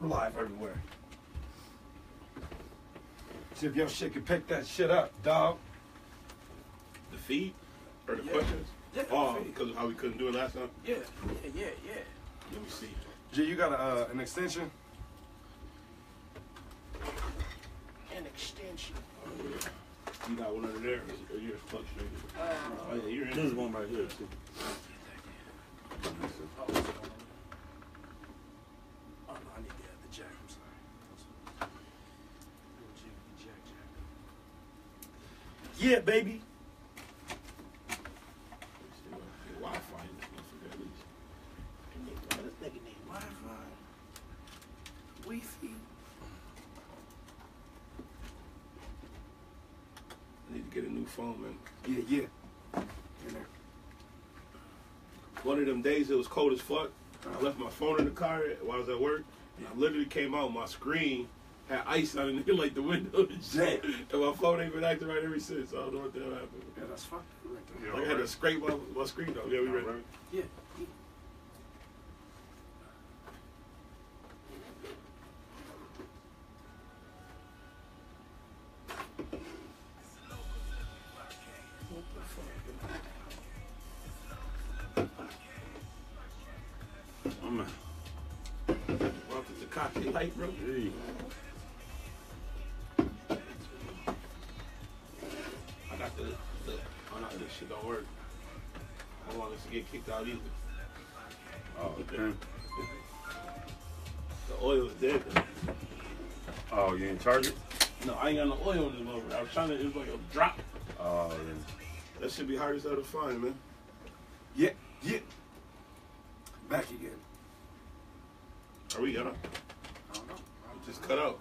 We're live everywhere. See if your shit can pick that shit up, dog. The feed or the Yeah. questions? Yeah, Oh, the because of how we couldn't do it last time. Yeah, yeah, yeah, yeah. Let me see. G, you got a, uh, an extension? An extension. You got one under there, or or yours plugged straight? Uh, Oh yeah, you're in. There's one right here too. Oh, no, I need to add the jack. I'm sorry. Little jiggly jack, jack. Yeah, baby. Get Wi-Fi in this motherfucker at least. this nigga need Wi-Fi. Wi-Fi. I need to get a new phone, man. Yeah, yeah. In there. One of them days it was cold as fuck. I left my phone in the car while I was at work. And I literally came out, my screen had ice on it, like the window and shit. And my phone ain't been acting right ever since. I don't know what the hell happened. Yeah, that's fucked up right there. Like I had to scrape my, my screen off. Yeah, we ready. Yeah. yeah. What? I'm a, Welcome to Cocktail Light, bro. hey, this shit don't work. I don't want us to get kicked out either. oh, damn. The oil is dead. Oh, you ain't charge it? No, I ain't got no oil in this motherfucker. I was trying to, it was like a drop. Oh, yeah. That should be hard as hell to find, man. Yeah, yeah. Back again. Are we gonna I don't know. just cut out?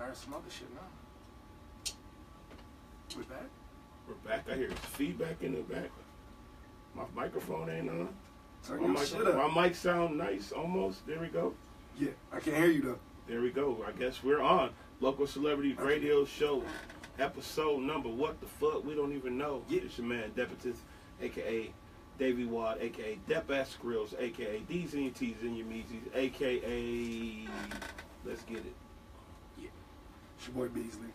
I heard some other shit now. We back? We're back. I hear feedback in the back. My microphone ain't on. Turn My your mic, shit up. my mic sound nice almost. There we go. Yeah, I can't hear you though. There we go. I guess we're on. Local Celebrity Radio Show, episode number what the fuck? We don't even know. Yeah. It's your man, Deputith, aka Davy Wad, aka Dep Grills, aka D's and your T's and your Meezies, aka Let's Get It. It's your boy Beasly.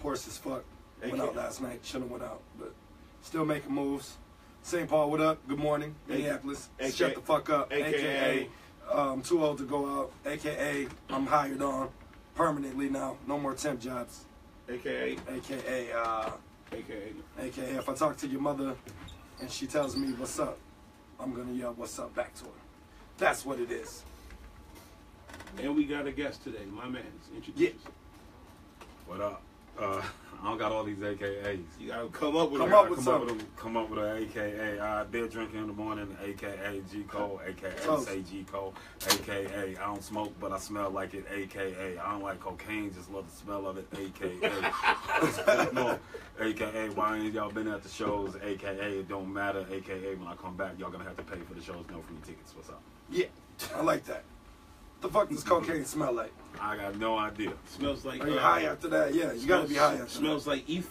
Horse as fuck. Went out last night. chilling have went out, but still making moves. St. Paul, what up? Good morning. Minneapolis. AKA Shut the fuck up. AKA AKA. Um, too old to go out. AKA. I'm hired on permanently now. No more temp jobs. aka AKA. Uh, aka AKA. If I talk to your mother and she tells me what's up, I'm gonna yell what's up back to her. That's what it is. And we got a guest today, my man. Introduce Yeah. What up? Uh, I don't got all these AKAs. You gotta come up with Come up with come up with a, come up with an AKA. I beer drinking in the morning, AKA G Cole, AKA say G Cole, AKA I don't smoke but I smell like it, AKA I don't like cocaine, just love the smell of it, AKA no, AKA why ain't y'all been at the shows, AKA it don't matter, AKA when I come back y'all gonna have to pay for the shows, no free tickets. What's up? Yeah, I like that. What the fuck does cocaine smell like? I got no idea. Smells like. Are you uh, high after that? Yeah, you gotta be high after Smells like ether.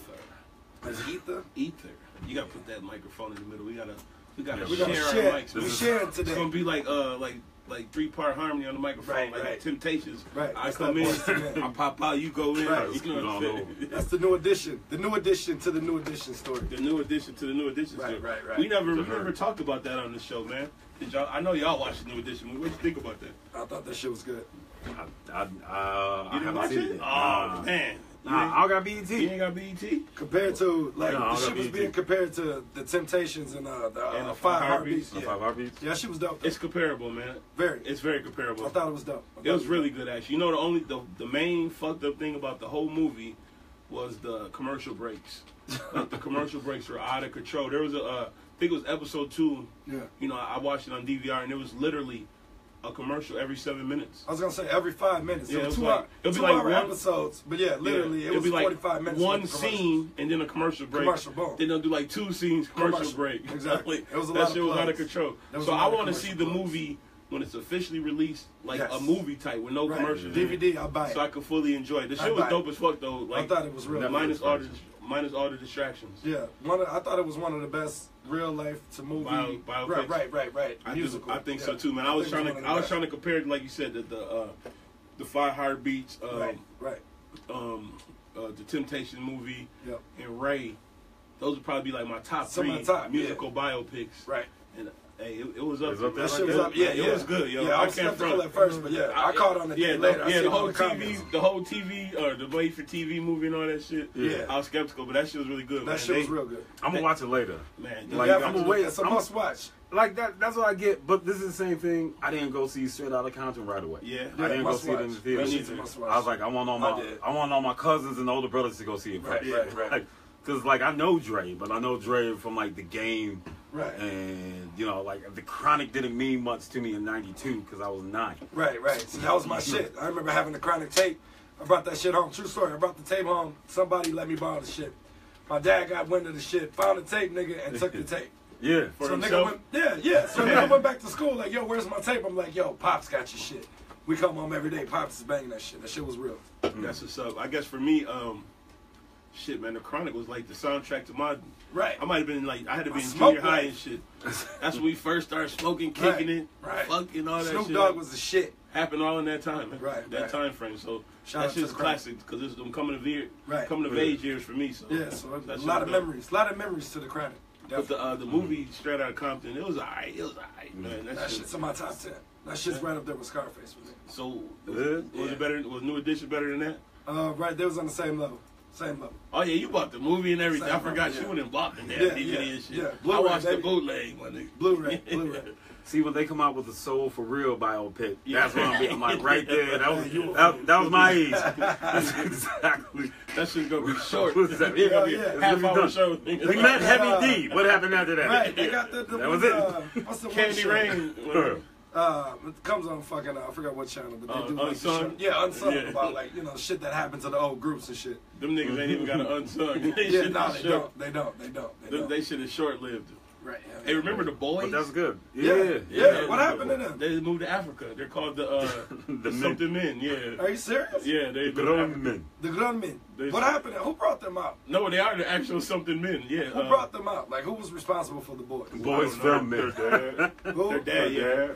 that. Is ether? Ether. You gotta put that microphone in the middle. We gotta. We gotta Yeah, We share, gonna our share. mics. We man. sharing It's today. gonna be like uh like like three part harmony on the microphone, Right, like right. Temptations. Right, I that's come that in, voice. I pop out, you go in. Right, You know what I'm scoot on saying? That's the new addition. The new addition to the new addition story. The new addition to the new addition. Right, So right, right. We never, we never talked about that on the show, man. Did y'all? I know y'all watched the new edition. What did you think about that? I thought that shit was good. I, I, uh, You didn't haven't watch seen it? it. Oh man, Nah, I ain't, got you ain't got BET. Compared to like No, the shit was BET. being compared to the Temptations and uh, the, uh, And the Five Five Heartbeats. Yeah. Five Heartbeats. yeah, she was dope. It's comparable, man. very. It's very comparable. I thought it was dope. I It was really good, actually. You know, the only the, the main fucked up thing about the whole movie was the commercial breaks. like the commercial breaks were out of control. There was a, uh, I think it was episode two. Yeah. You know, I watched it on DVR, and it was literally a commercial every seven minutes. I was gonna say every five minutes. Yeah, was two, like- hour, two like hour one- episodes. But yeah, literally, Yeah. it was be like 45 minutes. One scene and then a commercial break. Commercial, boom. Then they'll do like two scenes, commercial, Commercial, break. exactly. Like, It was a that lot shit of was out of control. So I want to see the plugs. movie when it's officially released, like Yes. a movie type with no Right. commercials. DVD, I'll buy it. So I could fully enjoy it. The I shit was buy it. dope as fuck though. Like I thought it was real. minus the minus all the distractions. Yeah, one. Of, I thought it was one of the best real life to movie. Bio- biopics. right, right, right, right. I, do, Musical. I think yeah. so too, man. I was trying to I was trying to compare, like you said, the the, uh, the Five Heartbeats, um, Right, right. um, uh, the Temptation movie, Yep. and Ray. Those would probably be like my top Some three top, musical biopics. Right. And hey, it, it was up. It's up there. there That shit was like up. Yeah, it yeah. was good, yo. Yeah, I I was can't skeptical front. at first, but yeah, mm-hmm. I caught on the yeah, yeah, the, later. Yeah, the whole the TV, the uh, whole TV, or the wait for TV movie and all that shit. Yeah. I was skeptical, but that shit was really good. man. That shit was They- real good. I'm gonna watch it later. Man, Like, yeah, I'm I'm gonna wait. wait. It's a I'm- must watch. Like that. That's what I get. But this is the same thing. I didn't go see Straight Outta Compton right away. Yeah. I didn't go must see it in the theater. Me That shit's a neither. must watch. I was like, I want all my, did. I, want all my cousins and older brothers to go see it. Right, first. right, right. Like, Cause like I know Dre, but I know Dre from like the game, Right. and you know like the Chronic didn't mean much to me in '92 because I was nine. Right, right. So that was my shit. I remember having the chronic tape. I brought that shit home. True story. I brought the tape home. Somebody let me borrow the shit. My dad got wind of the shit, found the tape, nigga, and took the tape. Yeah, For so nigga himself? went, yeah, yeah. So nigga went back to school like, yo, where's my tape? I'm like, yo, Pops got your shit. We come home every day. Pops is banging that shit. That shit was real. That's what's up. I guess for me, um, shit, man, the Chronic was like the soundtrack to my. Right. I might have been like I had to be My in smoke junior high and shit. That's when we first started smoking, kicking Right, it, right. fucking all that Snoop shit. Dogg was the shit. happened all in that time, man. Right, That right. time frame. So Shout that shit's classic because it's them coming of year, Right. coming of Yeah. age years for me. So Yeah, so a lot of dope. memories. A lot of memories to the chronic. But the uh, the movie Straight Outta Compton, it was alright. It was alright, man. That, That shit. shit's in my top ten. That shit's right up there with Scarface for. So was, Yeah. was it better? Was New Edition better than that? Uh, right, they was on the same level. Same level. Oh yeah, you bought the movie and everything. I Same forgot movie, you yeah. went and bought the damn Yeah, DVD yeah, and shit. yeah. I Blu-ray, watched the baby. bootleg, my nigga. Blu-ray, Blu-ray. See when they come out with the Soul for Real biopic, Yeah. that's what I'm, I'm like right there. That was you- that, that was my age. That's exactly. That shit's gonna be short. What's that? It's gonna be Yeah, yeah. half hour be show. They nigga. met Uh, Heavy D. What happened after that? Right, they got the, the That one, was it. Uh, what's the Candy? Rain. Whatever. Uh, it comes on fucking. Uh, I forgot what channel, but they Uh, do like Unsung? show. Yeah, unsung Yeah. about like you know shit that happened to the old groups and shit. Them niggas ain't even got an unsung. They Yeah, no, they don't. They don't. They don't. They Them- don't. They shit is short lived. right. yeah, Hey, remember the boys? But that's good. Yeah, Yeah, yeah. What happened to them? They moved to Africa. They're called the uh, The the men. something men. Yeah, Are you serious? yeah. They Grown men. The gunmen. They- What happened? Who brought them out? No, they are the actual something men. Yeah. Who uh, brought them out? Like who was responsible for the boys? Boys I don't know. film men. Who? Their dad, yeah.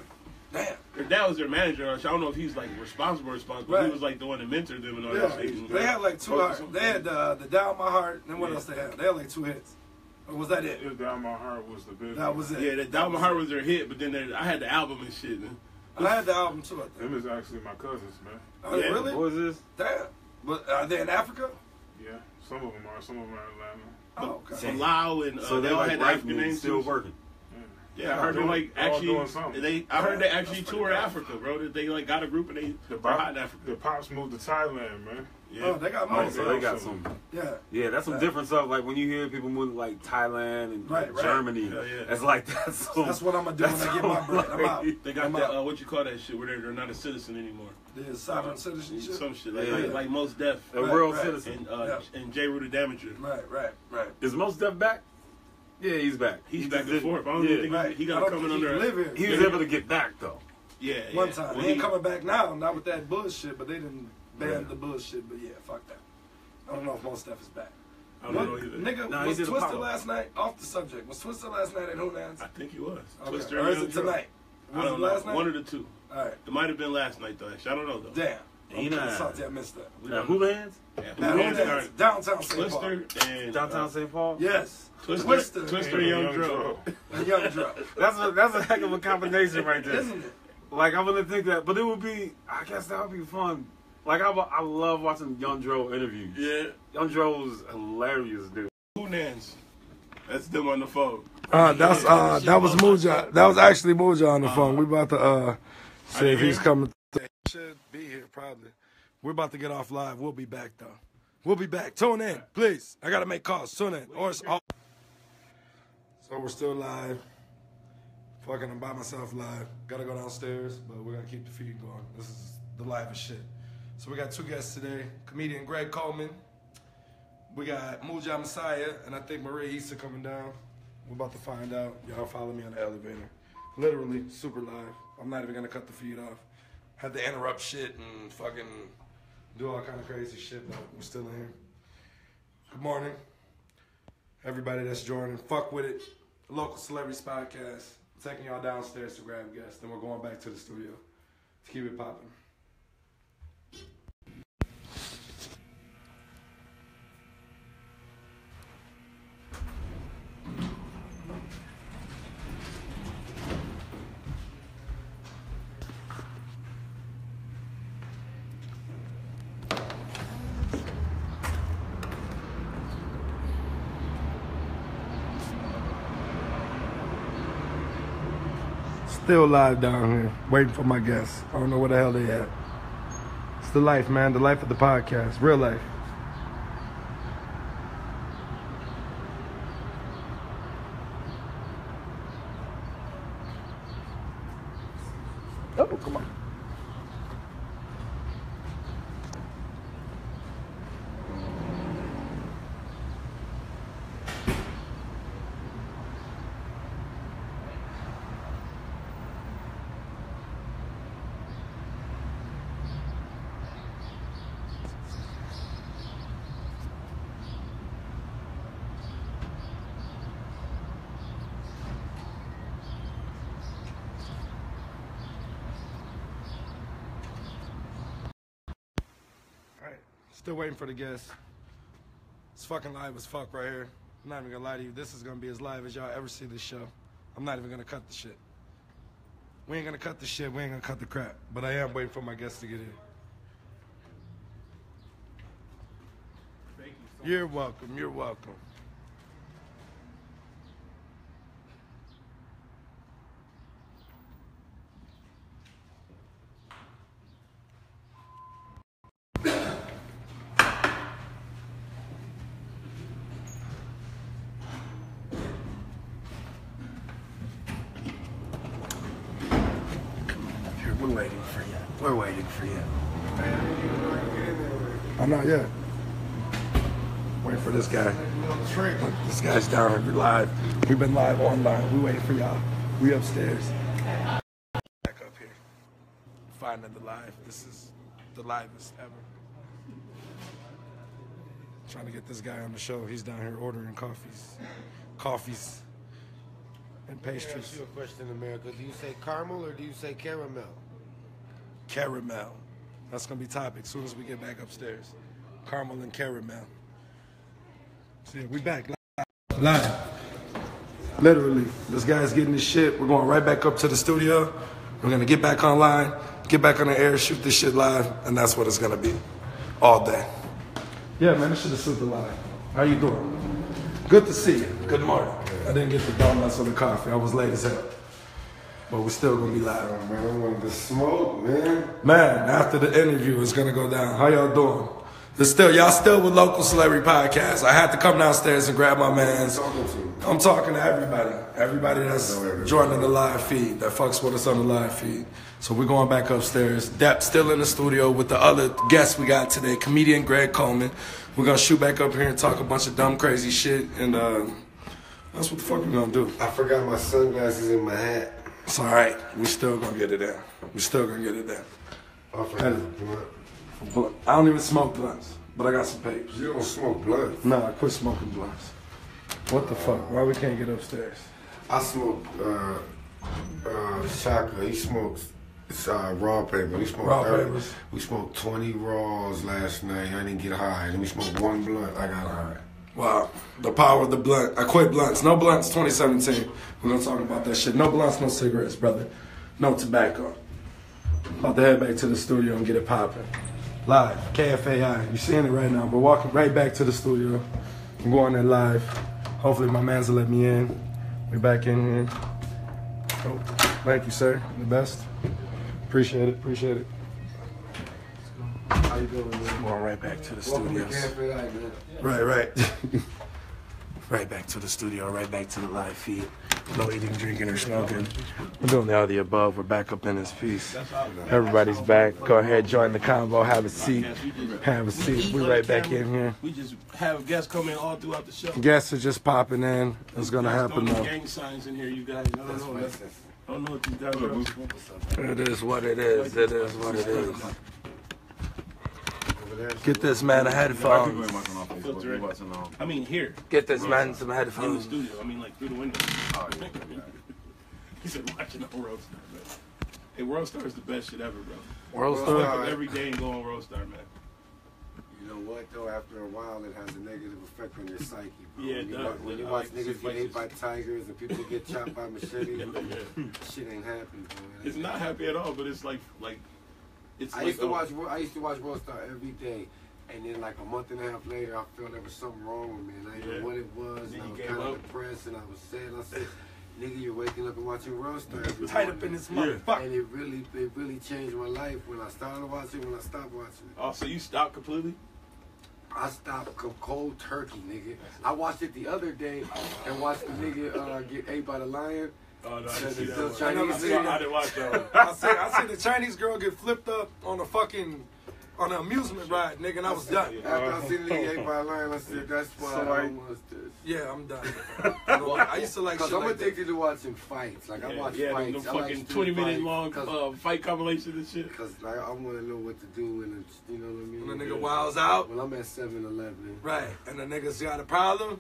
Damn. Their dad was their manager. I don't know if he's like responsible, or responsible. Right. He was like the one that mentored them and all Yeah, that shit. they had like two. Focus Hard, on- they had uh, the Dial My Heart. And what Yeah. else they had? They had like two hits. Or was that it? It Dial My Heart was the big. That was it. Yeah, that Dial My Heart was their hit, but then they, I had the album and shit. I had the album too. I think. Them is actually my cousins, man. Oh, Yeah. really? What was this? Damn. But are they in Africa? Yeah, some of them are. Some of them are in Atlanta. Oh, okay. From Lao and uh, So they they all like had African names. still working. Yeah. Yeah, I heard them like actually. They, I heard they actually pretty tour dope. Africa, bro. That They like got a group and they The, are hot in Africa. the pops moved to Thailand, man. Yeah. Oh, they got Oh, money. so they got some. Yeah. Yeah, that's some Yeah. different stuff. Like when you hear people moving like Thailand and Right, right. Germany, Hell yeah. it's like that's some, That's what I'm gonna do when I get my some bread. I'm out. They got I'm that out. uh, what you call that shit where they're, they're not a citizen anymore. The sovereign citizenship. Some shit like Yeah. like, like Mos Def A Right, world right. citizen. and uh, and Jeru the Damaja. Right, right, right. Is Mos Def back? Yeah, he's back. He's He back just and forth. I don't yeah. think Right. he, he got coming think he under. can live. He was Yeah. able to get back though. Yeah, yeah. One time. When He ain't he- coming back now, not with that bullshit, but they didn't ban Yeah. the bullshit. But yeah, fuck that. I don't know if Mos Def is back. I don't What- know either. Nigga, Nah, was did Twista Apollo. last night? Off the subject. Was Twista last night at Hoonans? I think he was. Okay. Twista Or is it tonight? Was it don't know. last night? One of the two. Alright. It might have been last night though. Actually, I don't know though. Damn. I'm Ain't kinda I? salty I missed that. We Now, don't who lands? Yeah, Now, who lands downtown St. Paul. Twista and Downtown uh, St. Paul. Yes. Twista, Twista. Twista and Young Dro. Young Dro. That's a that's a heck of a combination right there. Isn't it? Like I wouldn't think that, but it would be. I guess that would be fun. Like I, I love watching Young Dro interviews. Yeah. Young Dro's hilarious, dude. Who Nans? That's them on the phone. Uh, that's uh, that was Muja. That was actually Muja on the phone. We about to uh, see if he's hear. coming. Should be here probably. We're about to get off live. We'll be back though. We'll be back. Tune in, please. I gotta make calls. Tune in, or it's off. So we're still live. Fucking, I'm by myself live. Gotta go downstairs, but we're gonna keep the feed going. This is the live of shit. So we got two guests today. Comedian Greg Coleman. We got Muja Messiah, and I think Maria Isa coming down. We're about to find out. Y'all follow me on the elevator. Literally, super live. I'm not even gonna cut the feed off. Had to interrupt shit and fucking do all kind of crazy shit, but we're still in here. Good morning, everybody that's joining. Fuck with it. Lokal Celebrities Podcast. taking y'all downstairs to grab guests. Then we're going back to the studio to keep it popping. Still live down here, waiting for my guests. I don't know where the hell they at. It's the life, man. The life of the podcast. Real life. Oh, come on. Alright, still waiting for the guests. It's fucking live as fuck right here. I'm not even gonna lie to you. This is gonna be as live as y'all ever see this show. I'm not even gonna cut the shit. We ain't gonna cut the shit. We ain't gonna cut the crap. But I am waiting for my guests to get in. Thank you so You're welcome. You're welcome. Here, We're waiting for you. We're waiting for you. I'm not yet. Waiting for this guy. Look, This guy's down here. We live. We've been live online. We waiting for y'all. We upstairs. Back up here. Finding the live. This is the livest ever. Trying to get this guy on the show. He's down here ordering coffees, coffees, and Let me ask pastries. you a question, America. Do you say caramel or do you say caramel? Caramel. That's gonna be topic as soon as we get back upstairs. Caramel and caramel. Yeah, we back live. live. Literally, this guy's getting his shit. We're going right back up to the studio. We're gonna get back online, get back on the air, shoot this shit live, and that's what it's gonna be, all day. Yeah, man, this shit is super live. How you doing? Good to see you. Good morning. I didn't get the donuts or the coffee. I was late as hell, but we're still gonna be live. Oh, man, I wanted to smoke, man. Man, after the interview, it's gonna go down. How y'all doing? It's still y'all still with local celebrity podcast. I had to come downstairs and grab my man's. Talking. I'm talking to everybody, everybody that's everybody. joining the live feed, that fucks with us on the live feed. So we're going back upstairs. Depp still in the studio with the other guests we got today, comedian Greg Coleman. We're gonna shoot back up here and talk a bunch of dumb, crazy shit, and uh, that's what the fuck we're gonna do. I forgot my sunglasses in my hat. It's all right. We still gonna get it in. We still gonna get it in. Forgot blunt. I don't even smoke blunts, but I got some papers. You don't smoke blunts? No, I quit smoking blunts. What the fuck? Why we can't get upstairs? I smoke uh, uh, Shaka. He smokes it's, uh, raw paper. We smoked Raw 30 papers. We smoked 20 raws last night. I didn't get high. Then we smoked one blunt. I got high. Wow, the power of the blunt. I quit blunts. No blunts 2017. We're gonna talk about that shit. No blunts, no cigarettes, brother. No tobacco. About to head back to the studio and get it popping. Live, KFAI. You're seeing it right now. We're walking right back to the studio. I'm going there live. Hopefully my mans will let me in. We're back in here. Oh, thank you, sir. The best. Appreciate it. Appreciate it. How you doing, man? Going right back to the Welcome to studios. Cafe Light. Right, right. right back to the studio, right back to the live feed. No eating, drinking, or smoking. We're doing all the above. We're back up in this piece. Everybody's back. Go ahead, join the convo. Have a seat. Have a seat. We're right back in here. We just have guests come in all throughout the show. Guests are just popping in. It's gonna happen Don't though. gang signs in here, you guys. I don't know. That's, don't know what these guys are. It is what it is. It is what it is. Over there. Get this man a People ain't headphones. watching on Facebook. They watching on. I mean, here Get this man some in the headphones. studio. I mean, like through the window. Oh, yeah. He said, watching on World Star, man. Hey, World Star is the best shit ever, bro. World Star. Wake Star. every day and go on World Star, man. You know what though? After a while, it has a negative effect on your psyche. Bro. Yeah, it when you, does. when you watch like niggas get ate by tigers and people get chopped by machete, Yeah. shit ain't happy, bro. It's not happy at all, but it's like, like, it's I used to watch. I used to watch World Star every day, and then like a month and a half later, I felt there was something wrong with me, and I didn't Yeah. know what it was. Then And I was kind of depressed, and I was sad. I said, "Nigga, you're waking up and watching World Star every Tight up in this Yeah. motherfucker. And it really, it really changed my life when I started watching. When I stopped watching it, Oh, so you stopped completely? I stopped cold turkey, nigga. I watched it the other day and watched the nigga uh, get ate by the lion. Oh no, I didn't see that one. I, food. didn't- I didn't watch that one. I see, I see the Chinese girl get flipped up on a fucking on an amusement ride, nigga, and I was done. After I seen the nigga ate by a lion, I said, "That's why So, I like- don't this." Yeah, I'm done. I, I used to like Cause shit I'm like that. addicted to watching fights. Like I watch yeah, fights. them I fucking street 20 minute long uh, fight compilation and shit. cause like I want to know what to do and it's, you know what I mean. When the nigga wiles out, When I'm at 7-Eleven, right, and the niggas got a problem,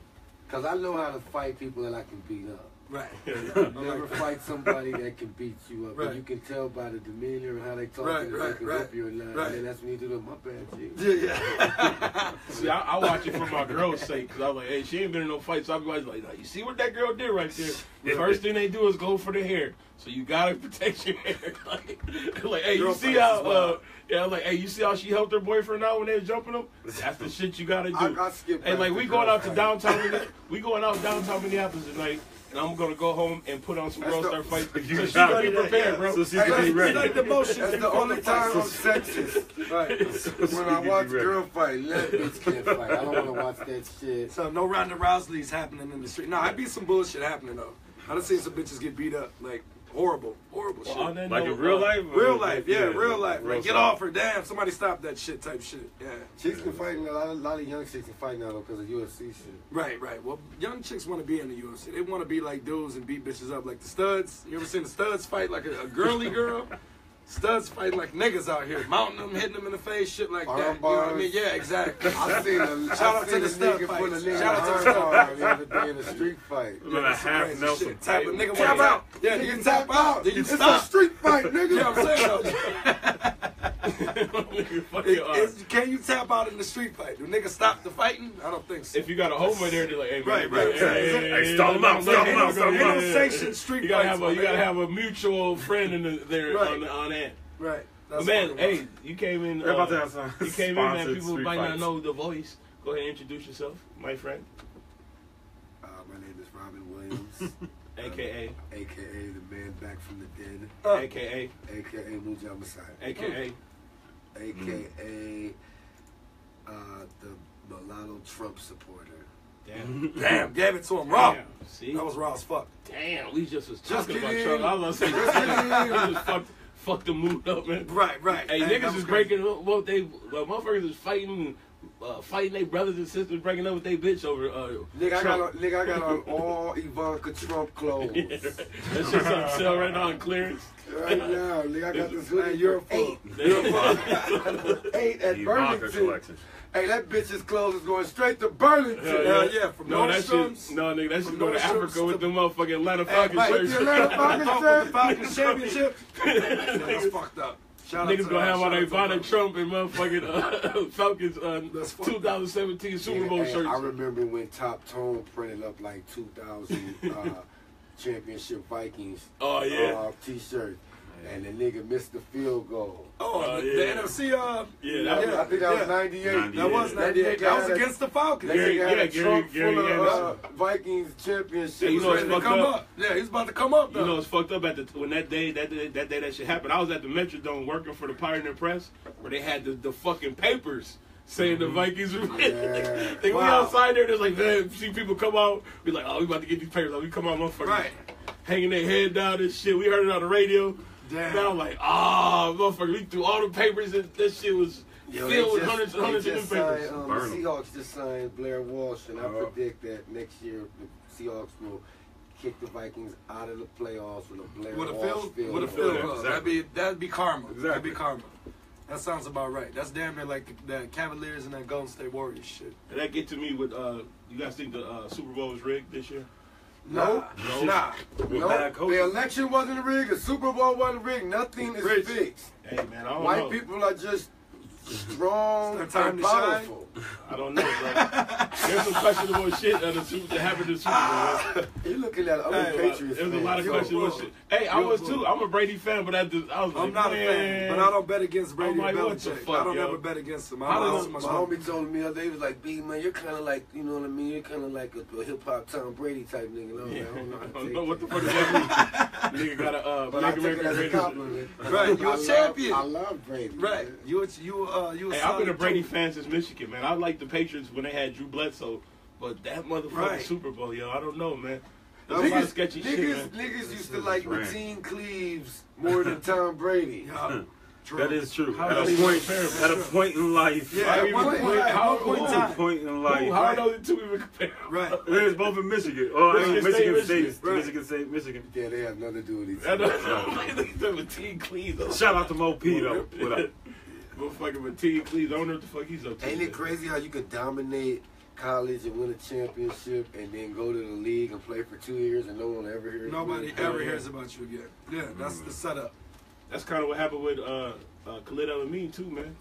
cause I know how to fight people that I can beat up. Right. Never fight somebody that can beat you up. Right. And you can tell by the demeanor and how they talk Right, if right, they can right, whip you or not. right. And that's when you do the my bad G. Yeah, yeah. See, I, I watch it for my girl's sake because I was like, hey, she ain't been in no fight. So I be always like, nah, you see what that girl did right there? The first thing they do is go for the hair. So you gotta protect your hair. like, like, hey, you see fights how? is. Uh, yeah, like, hey, you see how she helped her boyfriend out when they was jumping him? That's the shit you gotta do. I, I skip Hey, like the we going out to downtown. Minne- we going out downtown Minneapolis tonight, and I'm gonna go home and put on some That's World the- Star fights. You So she gotta gotta be prepared, yeah. bro. So she Hey, can that's- be ready. Like the motions That's the only time fight. I'm sexist. Right. when I watch girl fight, let bitch can't fight. I don't want to watch that shit. So no Ronda Rousey's happening in the street. No, I'd be some bullshit happening though. I done seen some bitches get beat up, like horrible, horrible shit. Well, on that Like in real life? real life, yeah, real life. real Like, get off her, damn, somebody stop that shit type shit. Yeah. Chicks can fight. A lot of, lot of young chicks can fight now because of UFC shit. Right, right. Well, young chicks want to be in the UFC. They want to be like dudes and beat bitches up like the studs. You ever seen the studs fight like a, a girly girl? Studs fighting like niggas out here, mounting them, hitting them in the face, shit like that. You know what I mean? Yeah, exactly. I seen a, Shout out to seen the a stud nigga put a fights. nigga Shout out to the in stud a bar the other day in a street fight. Look at half Crazy Nelson. shit. Tap a nigga Tap tap out. out. Yeah, you can tap out. Then you It's stop. a street fight, nigga. Yeah, I'm saying though. It- your arm. it's- can you tap out in the street fight? Do niggas stop the fighting? I don't think so. If you got a homo there, they're like, hey, man, Right, right, hey, right. hey, hey, Hey, stall 'em out, stall 'em out, stall 'em Ain't out. no sanctioned street You gotta fights, have a, you gotta have a mutual friend in the, there Right. on, on that. right. But That's man, hey, you came in. We're about to uh, have some you came in, man. People street might not know the voice. Go ahead and introduce yourself, my friend, Uh, my name is Robin Williams, aka, aka the man back from the dead, Uh, aka, aka Muja Messiah, aka. aka uh, the mulatto Trump supporter. Damn. Damn, gave it to him raw. See. That was raw as fuck. Damn. We just was Just talking about. Trump. I was gonna say. Just kidding. we just fucked, fucked the mood up, man. Right, right. Hey, niggas is crazy. breaking. Well, they, well, motherfuckers is fighting, uh, fighting their brothers and sisters, breaking up with their bitch over. Uh, Nigga, I got Trump. on, nigga, I got on all Ivanka Trump clothes. Yeah, right. that shit's on sale right now on clearance. Right now, nigga, I got this Hey, hoodie you're a for fool. eight. eight at Ivanka Burlington. collection. Hey, that bitch's clothes is going straight to Burlington. Hell Hell yeah, from no, that Nordstrom's. shit. No, nigga, that shit going to Nordstrom's Africa with the motherfucking Atlanta Hey, Falcons Mike, With the. Atlanta Falcons Falcons shirt. Falcons championship. That's fucked up. Shout Niggas gonna have on out their them. Trump and motherfucking uh, Falcons uh, That's fucked up. 2017 Super Bowl Hey, shirts. I remember when Top Tone printed up like 2,000 uh, championship Vikings Oh yeah. uh, t-shirts. And the nigga missed the field goal. Oh, Uh, the, yeah. the NFC. Uh, Yeah, That was- yeah, I think that was yeah. 98. that was 98. nigga That was against the Falcons. That Gary- nigga had yeah, a Gary- trunk Gary full of uh, Anderson. Vikings championship. Hey, you He's know what's ready to fucked come up? up. Yeah, he's about to come up though. You know it's fucked up at the when that day that day, that day that shit happened. I was at the Metrodome working for the Pioneer Press where they had the, the fucking papers saying the Vikings were winning. Yeah. they we outside there, there's like man, see people come out, be like, oh, we about to get these papers. Like, we come out, motherfuckers, Right. hanging their head down and shit. We heard it on the radio. Damn. Now I'm like, oh, motherfucker, we threw all the papers and that shit was Yo, filled with just- hundreds and hundreds of just newspapers. signed, um, Burn the 'em. Seahawks just signed Blair Walsh, and I Oh. predict that next year the Seahawks will kick the Vikings out of the playoffs with a Blair With a Walsh field, field with a field Yeah, exactly. That'd be that'd be karma. That'd Exactly. be karma. That sounds about right. That's damn near like the, the Cavaliers and that Golden State Warriors shit. And that get to me with uh, you guys think the uh, Super Bowl was rigged this year? No, No. Nah. No. The election wasn't rigged. The Super Bowl wasn't rigged. Nothing is Rich. fixed. Hey man, I don't White know. people are just strong It's time and to shine. powerful. I don't know, bro. There's some questionable shit that, the, Super- that happened in the Super Bowl. man. You looking at other Hey, Patriots There's a lot of You're questionable bull. shit. Hey, I was bull. too. I'm a Brady fan, but I, just, I was like, I'm not a fan, but I don't bet against Brady I'm like, or what the Belichick. fuck, I don't yo? ever bet against him. I don't does- so My homie told me the other day, he was like, B, man, you're kind of like, you know what I mean? You're kind of like a, a hip hop Tom Brady type nigga. And I was Yeah. like, I don't know how I to don't know what the fuck does that mean. Nigga got a uh, But I Make took it America as a Great compliment. Right, you a I love- champion. I love Brady. Right. man. You a- you uh you a Hey, I've been a Brady too. fan since Michigan, man. I like the Patriots when they had Drew Bledsoe, but that motherfucking Right. Super Bowl, yo, I don't know, man. There's a lot of Niggas, sketchy niggas, shit, man. niggas used to like Right. Mateen Cleaves more than Tom Brady. Yeah. That is true. How At a point, at a point in life. Yeah, Why at you one even- point, how- one point in time. point in Who, life. how are those two even compared? Right. It's both in Michigan. Oh, I mean, Michigan Michigan State, State. Michigan. Right. Michigan State, Michigan. Yeah, they have nothing to do with each I other. know. with T. Cleese. though. Shout out to Mo P though. What up? Motherfucking with T. Cleese. I don't know what the fuck he's up to. Ain't it crazy how you could dominate college and win a championship and then go to the league and play for two years and no one ever hears Nobody you? ever hears about you again. Yeah, that's the setup. That's kind of what happened with uh, uh, Khalid El-Amin too, man.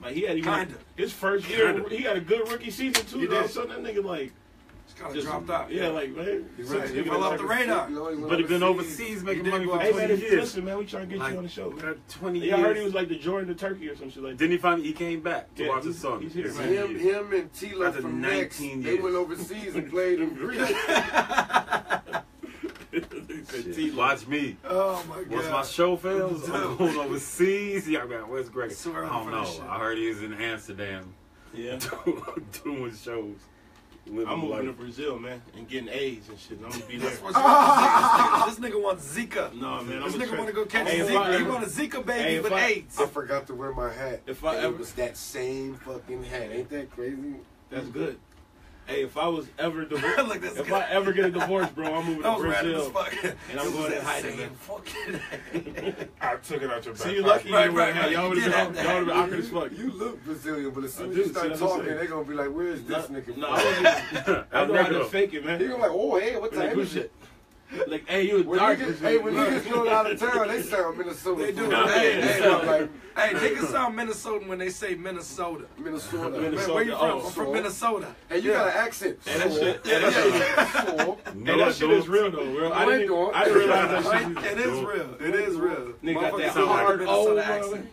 Like he had even Kinda. his first year, Kinda. he had a good rookie season too. He though. did. So that nigga like It's kind of dropped out. Yeah, like man, He's six right. niggas He fell off the radar. You know, he went But he been overseas making money go for out Hey 20 man, years. listen, man, we trying to get Like, you on the show. Man. Got 20 Yeah, I heard he was like the Jordan of the Turkey or some shit like that. Didn't he finally? He came back to Yeah, watch he's- his son. he's here, man. Him, him and T-Low After from Next, 19 they went overseas and played in Greece. Shit. Watch me. Oh my god. Once my show fails, I'm Dude. going overseas. Yeah, man, where's Greg? I don't know. I heard he was in Amsterdam Yeah. doing shows. Living I'm moving to. Brazil, man, and getting AIDS and shit. I'm gonna be there. That's what's wrong. This nigga, this nigga wants Zika. No, man, I'm This nigga want to go catch Hey, if I Zika. He want a Zika baby Hey, if with I- AIDS. I forgot to wear my hat. If I ever- it was that same fucking hat. Ain't that crazy? That's good. Hey, if I was ever divorced, Look, this if guy. I ever get a divorce, bro, I'm moving to was as Brazil. fuck. And I'm going to that hide it, same. I took it out your back. See, you lucky Right, didn't wear a right, right. Y'all would You have been, have y'all would have been awkward as fuck. You look Brazilian, but as soon as you start that's what I'm talking, they're gonna be like, "Where's this nigga?" no, from? I wasn't- I know how to fake it, They man. gonna be like, "Oh, hey, what Like, time Like, hey, you was When dark. niggas, as hey, shit. when niggas go out of town, they sound Minnesota. They do. food. Nah, Hey, yeah, hey, sound like Hey, niggas sound Minnesotan when they say Minnesota. Minnesota. Minnesota. Man, where you from? oh, I'm from Minnesota. Hey, you got an accent. And that shit- yeah, that shit- So- Hey, that shit is real though, bro. I No, didn't. I didn't realize that shit. It is real. It is real. Nigga got that Motherfuckers sound like hard old, Minnesota bro. accent.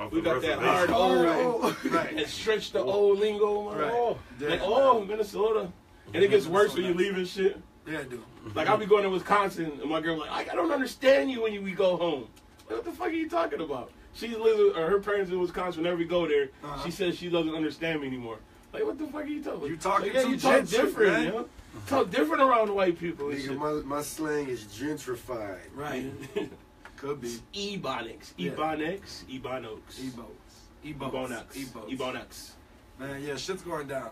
Off We got that hard Oh, old, oh. Right. and stretch the oh. old lingo. man. Right. Oh, like oh, Minnesota. And it gets worse when you leave and shit. Yeah, dude. Like I'll be going to Wisconsin, and my girl like, I don't understand you when you, we go home. Like, what the fuck are you talking about? She lives with or her parents in Wisconsin. Whenever we go there, Uh-huh. she says she doesn't understand me anymore. Like what the fuck are you talking? You talking like, yeah, you talk different, man. you know? Talk different around white people. Nigga, my, my slang is gentrified. Right. Could be. Ebonics. Ebonics, Ebonics. Ebonics. Ebonics. E-boats. Ebonox, E-boats. Ebonox. Man, yeah, shit's going down.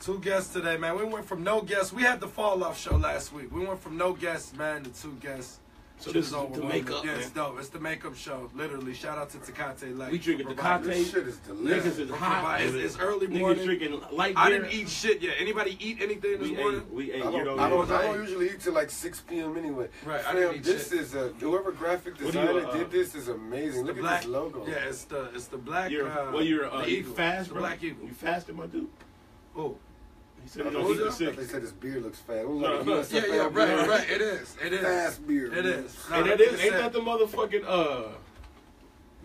Two guests today, man. We went from no guests. We had the fall off show last week. We went from no guests, man, to two guests. So Shit this is the makeup, Yeah, man. it's dope. It's the makeup show. Literally, shout out to Tecate Light. We drinking for providing- Tecate. This shit is Niggas delicious. is hot. It's, it's early Niggas morning. drinking light beer. I didn't eat shit yet. Anybody eat anything this We morning? ate. We ate. I You don't, know, I don't, I Right. don't usually eat till like 6 p.m. anyway. Right, I Fam, didn't eat this shit. is a whoever graphic What do you, designer uh, did this is amazing. It's the Look at black this logo. Yeah, it's the it's the black. You're, uh, well, you're uh, the you eagle. fast, It's the bro. black eagle. You fasting, my dude? Oh, He said I he thought don't eat they the six. they said his beard looks fat. It No, like no. a USFL yeah, yeah, beard. right, right. It is. It is. Fast beard. It man. And that it's ain't that the motherfucking uh?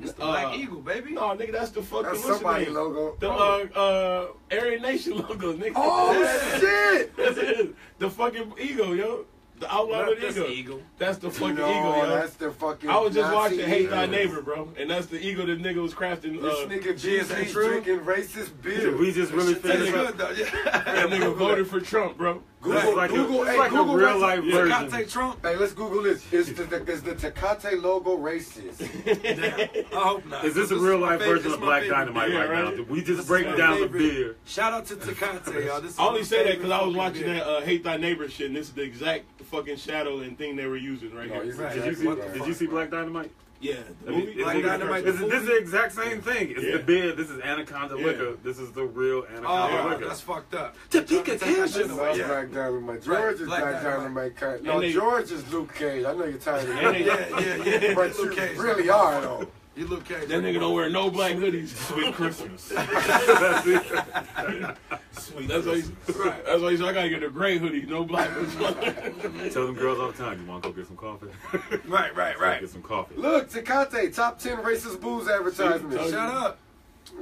It's the uh, black eagle, baby. No, nigga, that's the fucking That's what's the somebody name? logo. The uh uh Aryan Nation logo, nigga. Oh shit! That's it. The fucking eagle, yo. The outline Not of the eagle. eagle. That's the fucking no, eagle, yo. that's the fucking. I was just Nazi watching Hate. Thy Neighbor, bro, and that's the eagle that nigga was crafting. This Uh, nigga GSA GSA drinking racist beer. We just really That's finished. good though. Yeah. that nigga voted for Trump, bro. Google, It's like a- Google, it's hey, like a real life version. Tecate Trump? Hey, let's Google this. Is the, the is the Tecate logo racist? Damn. I hope not. Is this a real life favorite- version of Black Dynamite beer, right, now? right? Did we just is break my down the beer? Shout out to Tecate, y'all. This I only say that because I was watching beer. that uh, Hate Thy Neighbor shit, and this is the exact fucking shadow and thing they were using right No, here. he's Right. Did you see? exactly right. Did you see Black Dynamite? Yeah, the Have you- movie. is Black Dynamite, This is, this is the exact same thing. It's Yeah. the beer. This is Anaconda Yeah. liquor. This is the real Oh, Anaconda liquor. that's fucked up. Topeka, Take that shit Kansas. away. That's Yeah. Black Dynamite. Right, George is Black Black Dynamite. Dynamite. No, they- George is Luke Cage. I know you're tired of And they- that. Yeah, yeah, yeah. But you Cage. really are though. You Luke Cage. That nigga don't wear no black hoodies. Sweet Christmas. That's it. Sweet. That's why he's, that's why he's I gotta get a gray hoodie, no black hoodies. Tell them girls all the time, you want to go get some coffee? Right, right, right. Get some coffee. Look, Tecate, top 10 racist booze advertisement. See, Shut up.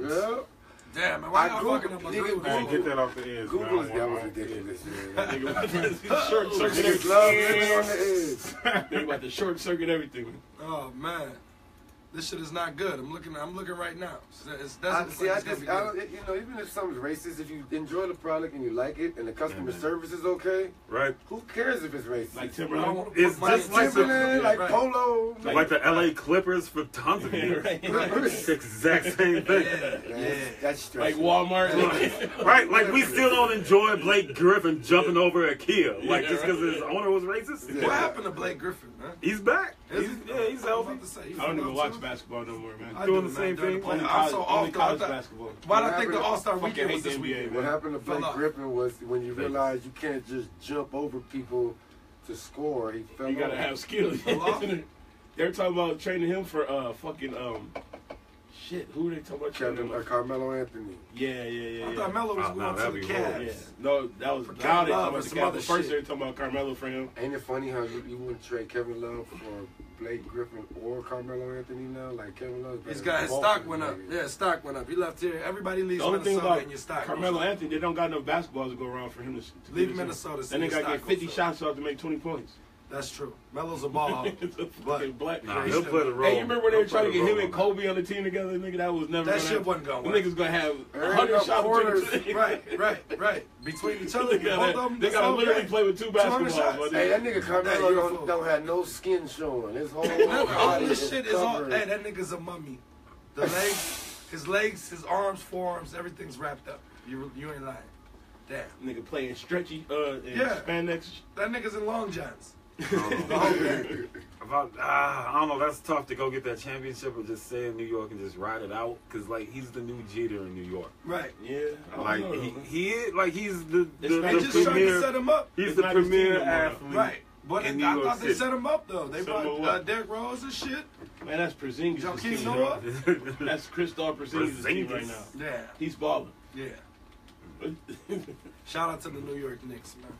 Yeah. Damn, man. Why I y'all fucking up my Google? Man, get that off the edge, Google is man. I that was want- ridiculous, man. Nigga, short circuit Niggas love living everything. on the edge. Nigga about to short circuit everything. Oh man, this shit is not good. I'm looking. I'm looking right now. It's, it I, doesn't see, look I just, I don't, you know, even if something's racist, if you enjoy the product and you like it and the customer man. service is okay, Right? who cares if it's racist? Like good. Timberland. It's just like it. Timberland, like Right. Polo. Like, the LA Clippers for tons of years. Right. It's exact same thing. That's, that's Like stressful. Walmart. Right, like we still don't enjoy Blake Griffin jumping over a Kia, like Yeah, just because his owner was racist. What happened to Blake Griffin, man? He's back. He's, yeah, he's I healthy. was about to say, he I don't even watch too. Basketball no more, man. I Doing do, the same during thing. the play- Only I'm college, so only off. though. I college thought- basketball. Why did I think the All Star weekend was this the week? NBA, What happened to Fell Blake. Griffin was when you Vegas. realize you can't just jump over people to score. He fell You gotta have skills. Hello? They're talking about training him for uh fucking um shit. Who are they talking about training Kevin, him? uh, Carmelo Anthony. Yeah, yeah, yeah. I yeah. thought Melo was Oh, no, going that'd to the be horrible. Cavs. Yeah. No, that was For now Kevin they Love talking about the some Cavs. other First shit. they were talking about Carmelo for him. Ain't it funny how you, you wouldn't trade Kevin Love for Blake Griffin or Carmelo Anthony now? Like Kevin Love. His guy, his stock went up. Yeah, his stock went up. He left here. Everybody leaves The only thing Minnesota about and your stock. Carmelo goes. Anthony, they don't got enough basketballs to go around for him to, to Leave. Minnesota, so Then they got to get 50 up. shots off to make 20 points. That's true. Melo's a ball hog. But- black. Nah, he'll play the role. Hey, you remember when they were He'll play trying to get him and Kobe on the team together? Nigga, that was never That shit happen. wasn't gonna work. niggas gonna have There 100 enough shots corners. between right, right, right. Between each other, They both gotta, of them. they gotta literally right. play with two basketballs. Hey, that nigga. nigga Carmelo don't, don't have no skin showing. His whole All this shit is all. Hey, that nigga's a mummy. The legs, his legs, his arms, forearms, everything's wrapped up. You, you ain't lying. Damn. Nigga playing stretchy uh, and Yeah. spandex. That nigga's in long johns. About, ah, I don't know. That's tough to go get that championship or just stay in New York and just ride it out. Cause like he's the new Jeter in New York. Right. Yeah. Like know, he, he is like he's the the, It's the not They just trying to premier. set him up. He's It's the premier team no more, though. athlete. Right. But in I New York thought they set him up though. They Set brought him uh, up. Derrick Rose and shit. Man, that's Porzingis. Joakim team, Noah? bro. That's Kristaps Porzingis' team Porzingis. right now. Yeah. He's balling. Yeah. Shout out to the New York Knicks, man.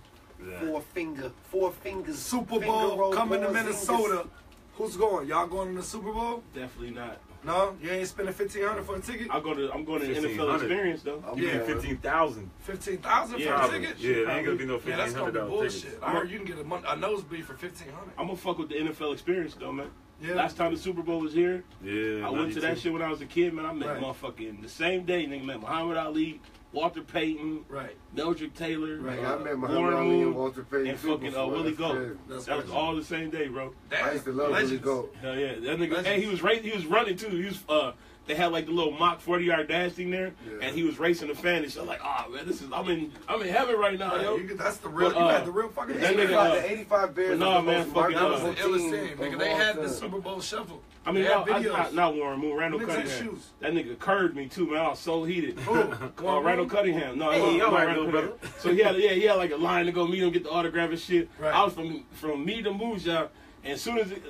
Yeah. Four finger, four fingers. Super Bowl roll coming to Porzingis. Minnesota. Who's going? Y'all going to the Super Bowl? Definitely not. No, you ain't spending fifteen hundred for a ticket. I'll go to. I'm going to the NFL experience though. I'm You Yeah. fifteen thousand. Fifteen thousand for Yeah, a ticket. Yeah, it ain't gonna be no fifteen hundred. Yeah, that's gonna be dollar tickets. bullshit. I heard you can get a, mon- a nosebleed for fifteen hundred. I'm gonna fuck with the NFL experience though, man. Yeah. Last time the Super Bowl was here, Yeah, I went to that shit when I was a kid, man. I met Right. motherfucking the same day, nigga. Met Muhammad Ali, Walter Payton, Right. Mildred Taylor, Right. Hey, I met Warren Muhammad Ali and Walter Payton and fucking uh. Willie That's crazy. That was all the same day, bro. Damn. I used to love Willie Legends. Goat. Hell yeah, that nigga. Legends. Hey, he was ra- he was running too. He was uh. They had like the little mock forty yard dash thing there, Yeah. and he was racing the fan and shit. Like, oh man, this is I'm in I'm in heaven right now, Right, yo. you that's the real. But, you uh, had the real fucking. that team. nigga, uh, the 85 Bears but nah, man, most fucking, That was uh, the marketable illest team team, nigga. They had the. Super Bowl shuffle. I mean, They no, I, videos. not, not Warren Moon, Randall Niggas Cunningham. shoes. That nigga curved me too, man. I was so heated. Who? Uh, Randall Cunningham. No, Hey, no, no, all right, Randall little Cunningham. So he had, yeah, he had like a line to go meet him, get the autograph and shit. Right. I was from from me to Moonshine, and as soon as it,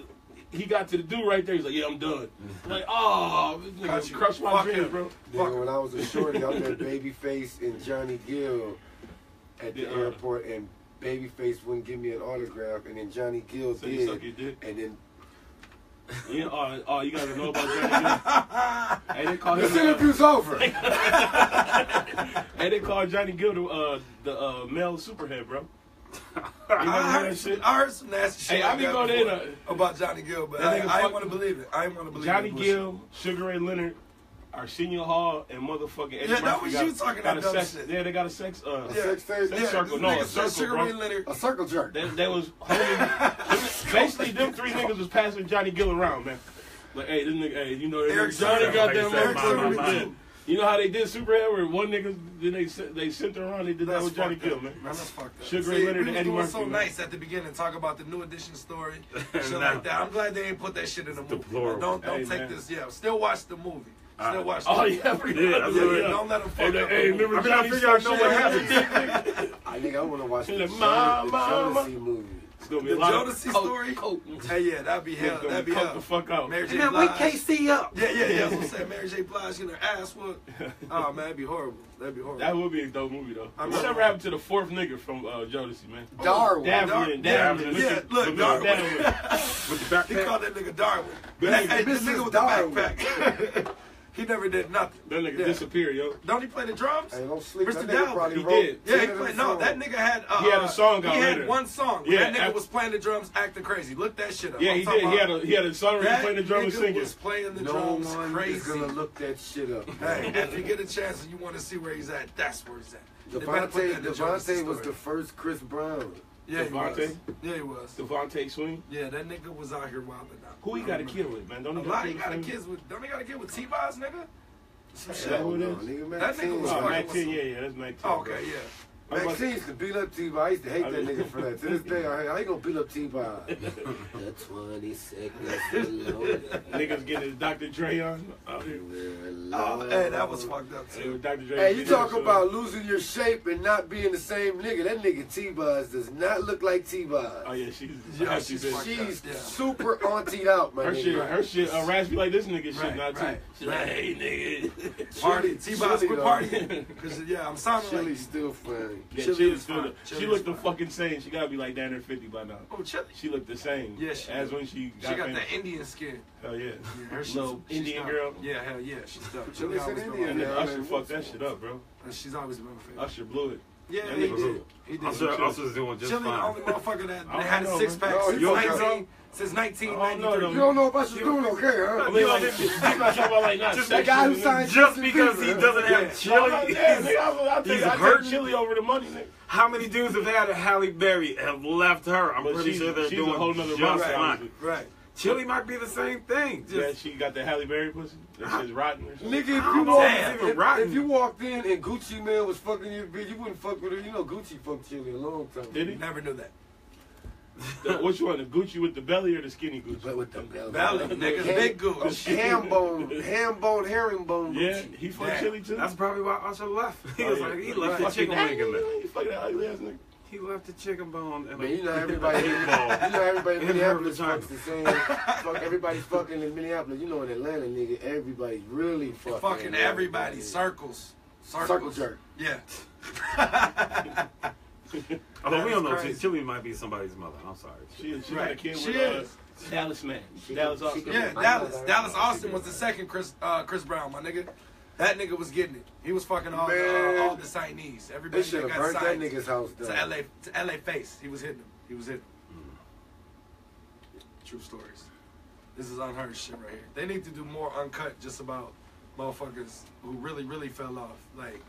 he got to the dude right there, he's like, "Yeah, I'm done." like, oh, this nigga you. crushed my Fuck dreams, bro. Nigga, when I was a shorty, I met Babyface and Johnny Gill at the Yeah. airport, and Babyface wouldn't give me an autograph, and then Johnny Gill So you suck did, and then Yeah, oh, oh, you gotta know about Johnny Gill. hey, they call this him. Uh, interview's over. hey, they call Johnny Gill the uh, the uh, male superhead, bro. You never I heard heard, some, shit? I heard some nasty shit Hey, I like be going in before uh, about Johnny Gill, but That I, nigga I ain't want to believe it. I ain't want to believe Johnny it. Johnny Gill, Sugar Ray Leonard, Arsenio Hall and motherfucking Eddie Yeah, that was got, you talking about a dumb sex. shit. Yeah, they got a sex. Uh, A sex sex Yeah, circle. No, a circle, Sugar bro. Ray Leonard. A circle jerk. They, they was holding. basically, them three niggas was passing Johnny Gill around, man. Like, hey, this nigga, hey, you know, Eric Johnny got that Like I said, motherfucker. my, my, Yeah. You know how they did Superhead where one nigga then they they sent her around. They did that with Johnny fucked Gill, up. man. That's fucked up. Sugar Ray See, Leonard we and was Eddie Murphy, so man. nice at the beginning, talk about the new edition story, shit Nah. like that. I'm glad they ain't put that shit in the movie. deplorable. Don't don't Hey, take man. this. Yeah, still watch the movie. Still Uh, watch. Oh the yeah, movie. pretty Yeah, much. yeah, yeah. Don't let 'em fuck Hey, up hey, remember. I mean, I Johnny figure I started know what happened. I think I want to watch the, Like, Jodeci- ma, the ma, Jodeci movie. It's gonna be The a lot Jodeci coke, story? coke. Hey, yeah, that'd be hell. That'd be be coke hell. the fuck out. Mary J. Man, we Blige. can't see up. Yeah, yeah, yeah. That's what I'm saying. Mary J. Blige getting her ass whooped. Oh man, that'd be horrible. That'd be horrible. That would be a dope movie though. I'm Whatever not- happened to the fourth nigga from uh, Jodeci, man? Darwin. Dalvin, Dar- Dalvin. yeah, look, at Darwin. Dalvin. With the He backpack. called that nigga Darwin. Hey, nigga, hey, the Mrs. nigga with the backpack. He never did nothing. That nigga Yeah. disappeared, yo. Don't he play the drums? Hey, don't sleep. Mr. That nigga Dalvin, probably he wrote did. Yeah, he 10 played. No, that nigga had. Uh, He had a song out He out had later. one song. Yeah, that nigga after- was playing the drums, acting crazy. Look that shit up. Yeah, I'm he did. He had a he had a song where he that playing the drum and nigga singing. was playing the No drums one crazy. is gonna look that shit up. Hey, if you get a chance and you want to see where he's at, that's where he's at. They better put that DeVante, the Jodeci DeVante was the first Chris Brown. Yeah, he Yeah, he was. DeVante Swing. Yeah, that nigga was out here wilding out. Who he got a kid with, man? Don't A lot. got He got a with with. Don't he got a kid with T-Boz, nigga? Some Is shit. that who it No, nigga, That nigga was Oh, fucking nineteen. Yeah, yeah, that's nineteen. Oh, okay, yeah. I'm to beat up T-Boy. I used to hate that nigga for that. To this day, I, I ain't gonna beat up T-Boy. The 20 seconds alone. Niggas getting his Dr. Dre on. out. Oh, hey, that was fucked up too. with Dr. Dre. Hey, you video talk show. about losing your shape and not being the same nigga. That nigga T-Boz does not look like T-Boz. Oh yeah, she's Yeah, yeah, she's she's She's Yeah. super auntied out, my her nigga. shit. Her shit. Uh, raspy like this nigga shit. Right, Not right, too. She's like, hey nigga. Party. T-Boz Chili, quit partying. Cause yeah, I'm sounding Chili's like. still funny. Yeah, Chili she is is fine. the- She looked the fine. fucking same. She gotta be like down there fifty by now. Oh, Chili. She looked the same. Yeah, she as did. when she got, She got famous. that Indian skin. Hell yeah. Yeah, her shit's- Little she's Indian dope. girl. Yeah, hell yeah, she's dope. Chili Chili said always been Indian, And my then Yeah, Usher man, fucked that shit up, bro. favorite. She's always been my favorite. Usher blew it. Yeah, That he nigga did. He did. Usher, Usher's doing just Chili, the fine. only motherfucker that, I that had a know, six pack man. since, No, 19, fucking- since I don't know, 1993. though. You don't know if Usher's doing okay, huh? I mean, like, he's not talking about like not Just The guy who sexual, signed Just Justin because he Bieber. doesn't have Yeah. nigga. No, chili, yeah, is- nigga, I'll, I'll take, he's I'll hurting. take chili over the money, nigga. how many dudes have had a Halle Berry have left her? I'm But pretty she's, sure they're she's doing a whole nother just monster. fine. obviously. Right. Chili might be the same thing. Just, Yeah, she got the Halle Berry pussy. That shit's rotten or something. Nigga, if I you, don't know walked, if it's even if, rotten. if you walked in and Gucci Mane was fucking your bitch, you wouldn't fuck with her. You know Gucci fucked Chili a long time. Did he? Never knew that. The- Which one, the Gucci with the belly or the skinny Gucci? But with the belly. Belly, nigga, big goose. Ham bone, ham bone, herringbone Yeah, Gucci. he fucked Damn. chili too. That's probably why Usher left. Oh, he Oh, was yeah. like, he left the chicken wing in there. He fucking ugly ass nigga. He left the chicken bone and Man, a you know everybody, you know everybody in In Minneapolis fucks the same. fuck, everybody's fucking in Minneapolis. You know in Atlanta, nigga, everybody's really fucking. Fucking everybody. Circles. Circles. Circle jerk. Yeah. Although we don't know, That's crazy. Chili might be somebody's mother. I'm sorry. She, she Right. got a kid She with is. uh, Dallas man. She Dallas can- Austin. Yeah, Dallas. Dallas Austin was the second Chris uh, Chris Brown, my nigga. That nigga was getting it. He was fucking all the Man. uh, all the signees. Everybody should that have got burnt that signed nigga's house to. LA to LaFace. He was hitting them. He was hitting them. True stories. This is unheard shit right here. They need to do more uncut just about motherfuckers who really, really fell off. Like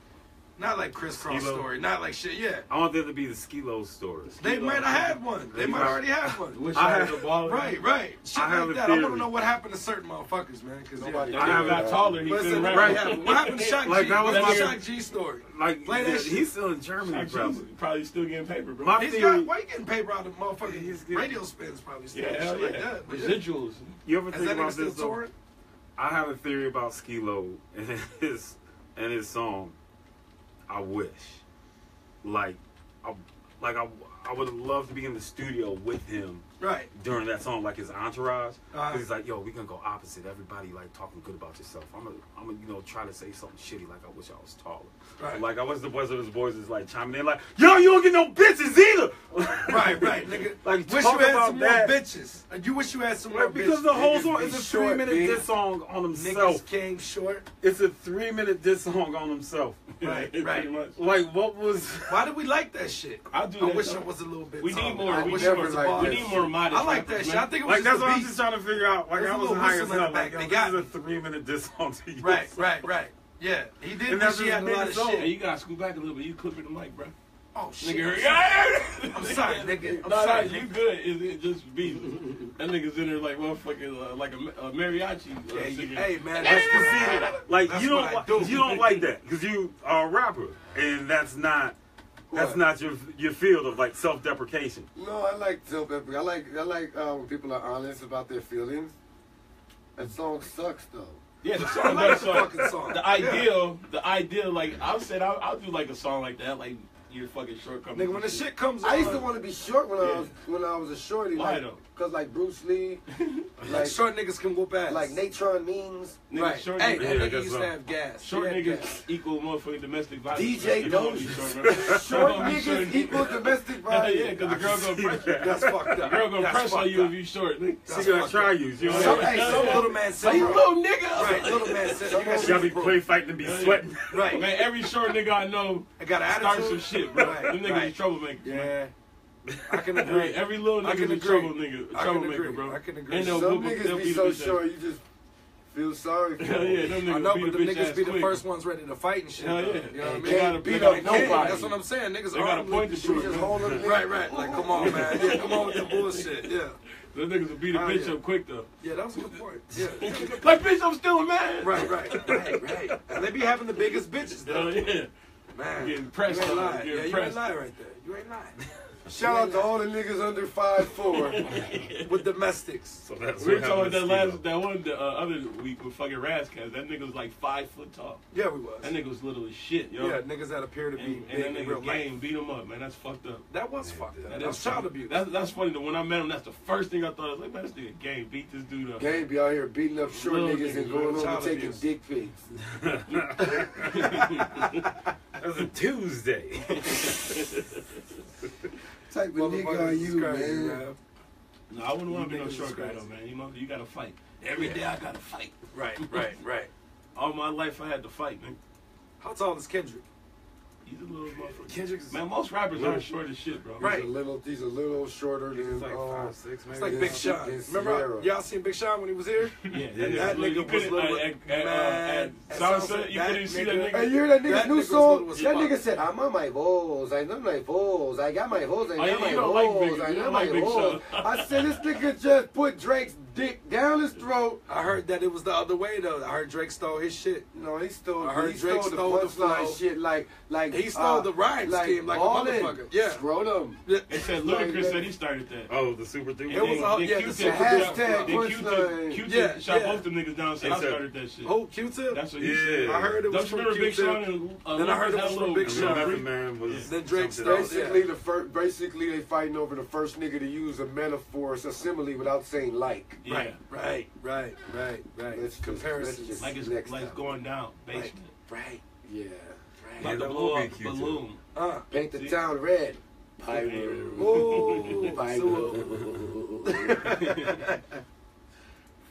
not like Kris Kross Skee-Lo. story. Not like shit, yeah. I want there to be the Skee-Lo story. They might have had one. They might already have one. Wish I I had have- a ball. Right, right. Shit I have like a that. I want to know what happened to certain motherfuckers, man. Because Nobody yeah. I have got taller. He Listen, couldn't what rap. happened? What happened to Shock Like, G? that was What's my- the Shock G story? Like, Play that shit. he's still in Germany, Shock G's probably. probably still getting paper, bro. My He's theory, got why you getting paper out of He's motherfucking getting- radio spins probably still yeah, shit hell like yeah. that. But yeah. Residuals. you ever think about still this? though? touring? I have a theory about Skee-Lo and his and his song. I wish, like, I, like I, I would love to be in the studio with him Right. during that song, like his entourage. Uh-huh. He's like, yo, we gonna go opposite. Everybody like talking good about yourself. I'm gonna, I'm gonna, you know, try to say something shitty, like I wish I was taller. Right. Like I wish the voice of his boys is like chiming in, like, yo, you don't get no bitches either. Right, right, nigga. Like, wish talk you had about some that. more bitches. Uh, You wish you had some more Right, because bitches. the whole Niggas song is a short, three minute B. diss song on himself. Niggas came short. It's a three minute diss song on himself. Right, right. much. Like what was Why did we like that shit? I do I that, wish though. it was a little bit. We need more- I we wish need it was like We need more modest. I like rappers, that shit. I think it was Like just that's the what I'm just trying to figure out. Like There's a I was high as in hell. the. Like yo, They this got is a three minute diss song to you. Right, right, right. Yeah, he did. And but that's just a lot of so. Hey, you gotta scoot back a little bit. You clipping the mic, bro. Oh shit. Nigga, I'm I'm sorry, nigga. I'm no, sorry. no, you good. Is it just be that nigga's in there like motherfucking uh, like a, a mariachi? Uh, Yeah, you- hey man, That's that's the see, like That's you what I don't do. you don't like that because you are a rapper and that's not that's What? not your your field of like self deprecation. No, I like self I like I like uh, when people are honest about their feelings. That song sucks though. Yeah, the I song like does the suck. fucking song. The Yeah. ideal, the ideal, like I said, I'll, I'll do like a song like that, like your fucking shortcomings. Nigga, when the shit comes on, I used to want to be short when I was when I was a shorty. Why like, though? Cause like Bruce Lee, like like short niggas can whoop ass. like Natrone Means. Nigga, right. short hey, niggas, that Yeah, I nigga used so. to have gas. short He had niggas gas. equal motherfucking domestic violence. DJ You don't wanna be Dozier. short, man. Short don't wanna be niggas equal domestic violence. yeah, because the girl gonna press you. That's fucked up. The girl gonna That's press on you if you short, nigga. That's She gonna try you. You know Some, what I hey, mean? some little man Hey, said, you little nigga. right, little man said, you got Y'all be play fighting and be Yeah, yeah. sweating. Right. Man, every short nigga I know I got an starts some shit, bro. Right, Them niggas right. is troublemakers. Yeah. I can agree. every little I nigga is a trouble nigga, a I troublemaker, agree. bro. I can agree. And Some they'll niggas be so a bitch ass. short, you just feel sorry for Hell them. yeah, them I niggas know, but the niggas be the quick. first ones ready to fight and shit. Hell yeah. You know what I mean? gotta- beat up nobody. That's what I'm saying. Niggas They armed point with the the We shit, just hold them Right, right. Like, come on, man. Yeah, come on with the bullshit. Yeah. Them niggas will beat a bitch up quick though. Yeah, that was a good point. Yeah. Like bitch, I'm still a man. right, right, right, right. And they be having the biggest bitches, though. Hell yeah. Man. Getting pressed You ain't on lying. them, Yeah, getting you ain't lying right there. You ain't lying. Shout out to all the niggas under five four. With domestics. So that's We were talking that to last, that one the, uh, other week with fucking Razzcast. That nigga was like five foot tall. Yeah, we was. That nigga was little as shit, yo. Yeah, niggas that appear to be and, big and that in real nigga life. game beat him up, man. That's fucked up. That was fucked up. That That's is child funny. abuse. That's, that's funny. That when I met him, that's the first thing I thought. I was like, man, this nigga game beat this dude up. Gang be out here beating up short Little niggas and going child home and taking dick pics. That was a Tuesday. Type of nigga Motherfuckers are you, crazy, man? No, I wouldn't want to be no short guy though, man. You know, you gotta fight. Every day I gotta fight. Right, right, right. All my life I had to fight, man. How tall is Kendrick? He's a little motherfucker. Kendrick is Man, most rappers Little. are short as shit, bro. Right. He's a little, he's a little shorter than. It's like uh, five, six, maybe. It's like Big Sean. Remember y'all seen Big Sean when he was here? Yeah, Yeah, that nigga you was couldn't- little- uh, at, at, uh, man, at that Sunset, sounds- you couldn't see that nigga- nigga. Hey, you hear that nigga's That new nigga's song? little That nigga said, I'm on my balls. I know my balls. I got my balls. I Oh, got my you balls. I you got my like balls. I said, this nigga just put Drake's dick down his throat. I heard that it was the other way though. I heard Drake stole his shit. No, he stole. I heard he Drake stole, stole the the punchline flow. shit. Like, like He stole uh, the rhyme scheme like a ballin', motherfucker. Yeah. Scrotum. They said Ludacris said he started that. Oh, the super And duper. It was all- yeah, the Q-Tip- super hashtag then Q-Tip- punchline. Q-Tip Yeah, shot yeah. both them niggas down said, They I started that shit. Who Q-Tip? That's what he Yeah. said. I heard it was from Big Q-Tip. Sean uh, Then I heard it was from Big Sean. Method Man was Then Drake something else. stole- Basically, the first. Basically, they fighting over the first nigga to use a metaphor, a simile, without saying like. Yeah. Right, right, right, right, right. Let's just- just- Like it's Next like it's going down, basement. right, Yeah. Like Yeah, a that blow up be cute, balloon. Uh, Paint the See? town red. Pyro. Ooh, Pyro.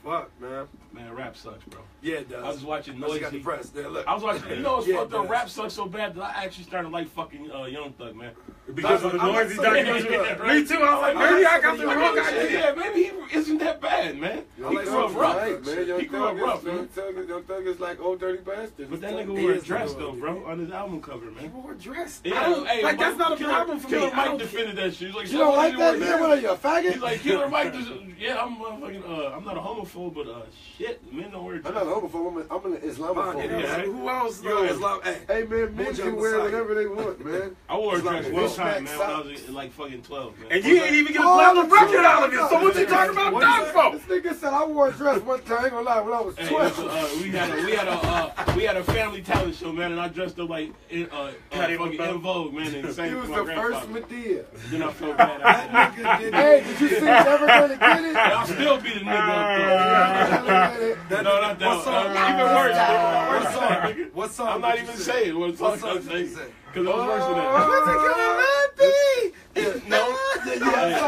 fuck, man. Man, rap sucks, bro. Yeah, it does. I was watching I just got Noisey. depressed. Yeah, look. I was watching. You know it's Yeah, fucked it up? Rap sucks so bad that I actually started like fucking uh, Young Thug, man. Because of the I'm not Noisey saying documentary. right? Me too. I was like, maybe I got the wrong not idea. Yeah, maybe he isn't that bad, man. I He like grew up rough. Right, man. Young He grew up rough, man. Young Thug is- Thug is like Ol' Dirty Bastard. But that It's nigga like- He wore a dress though, bro, on his album cover, man. More dressed. Yeah, I don't, hey, like that's not a Killer- problem for me. Killer I Mike don't defended that shit. He's like, You don't like you that? want, You man? what are you, a faggot? He's like Killer Mike. Yeah, I'm motherfucking. Uh, I'm not a homophobe, but uh, shit, men don't wear I'm not a homophobe. I'm, an Fine, Islamophobe. yeah, Yeah. Who else? Yo. Yo, Islam. Hey, Hey man, men can wear whatever they want, man. I wore a dress one fishback time, man, when I was socks. like fucking 12, man. And you ain't even get a Oh, platinum no, record no, out of it. no, So what no, you talking about What that you for? This nigga said I wore a dress one time. I ain't gonna lie, when I was Hey, 12. uh, we had a we had a uh, we had a family talent show, man, and I dressed up like in, uh, uh, Patti fucking LaBelle. En Vogue, man, and he sang was for my the first grandfather. Madea. Then I felt bad. after that. nigga did Hey, did you see Never Gonna Get It? I'll still be the nigga up there. That No, not that. What one. song? Uh, even worse. What Worse song? nigga. What song? I'm not even saying what What song song I'm saying say? Because it was worse than Oh, that. No, Yeah,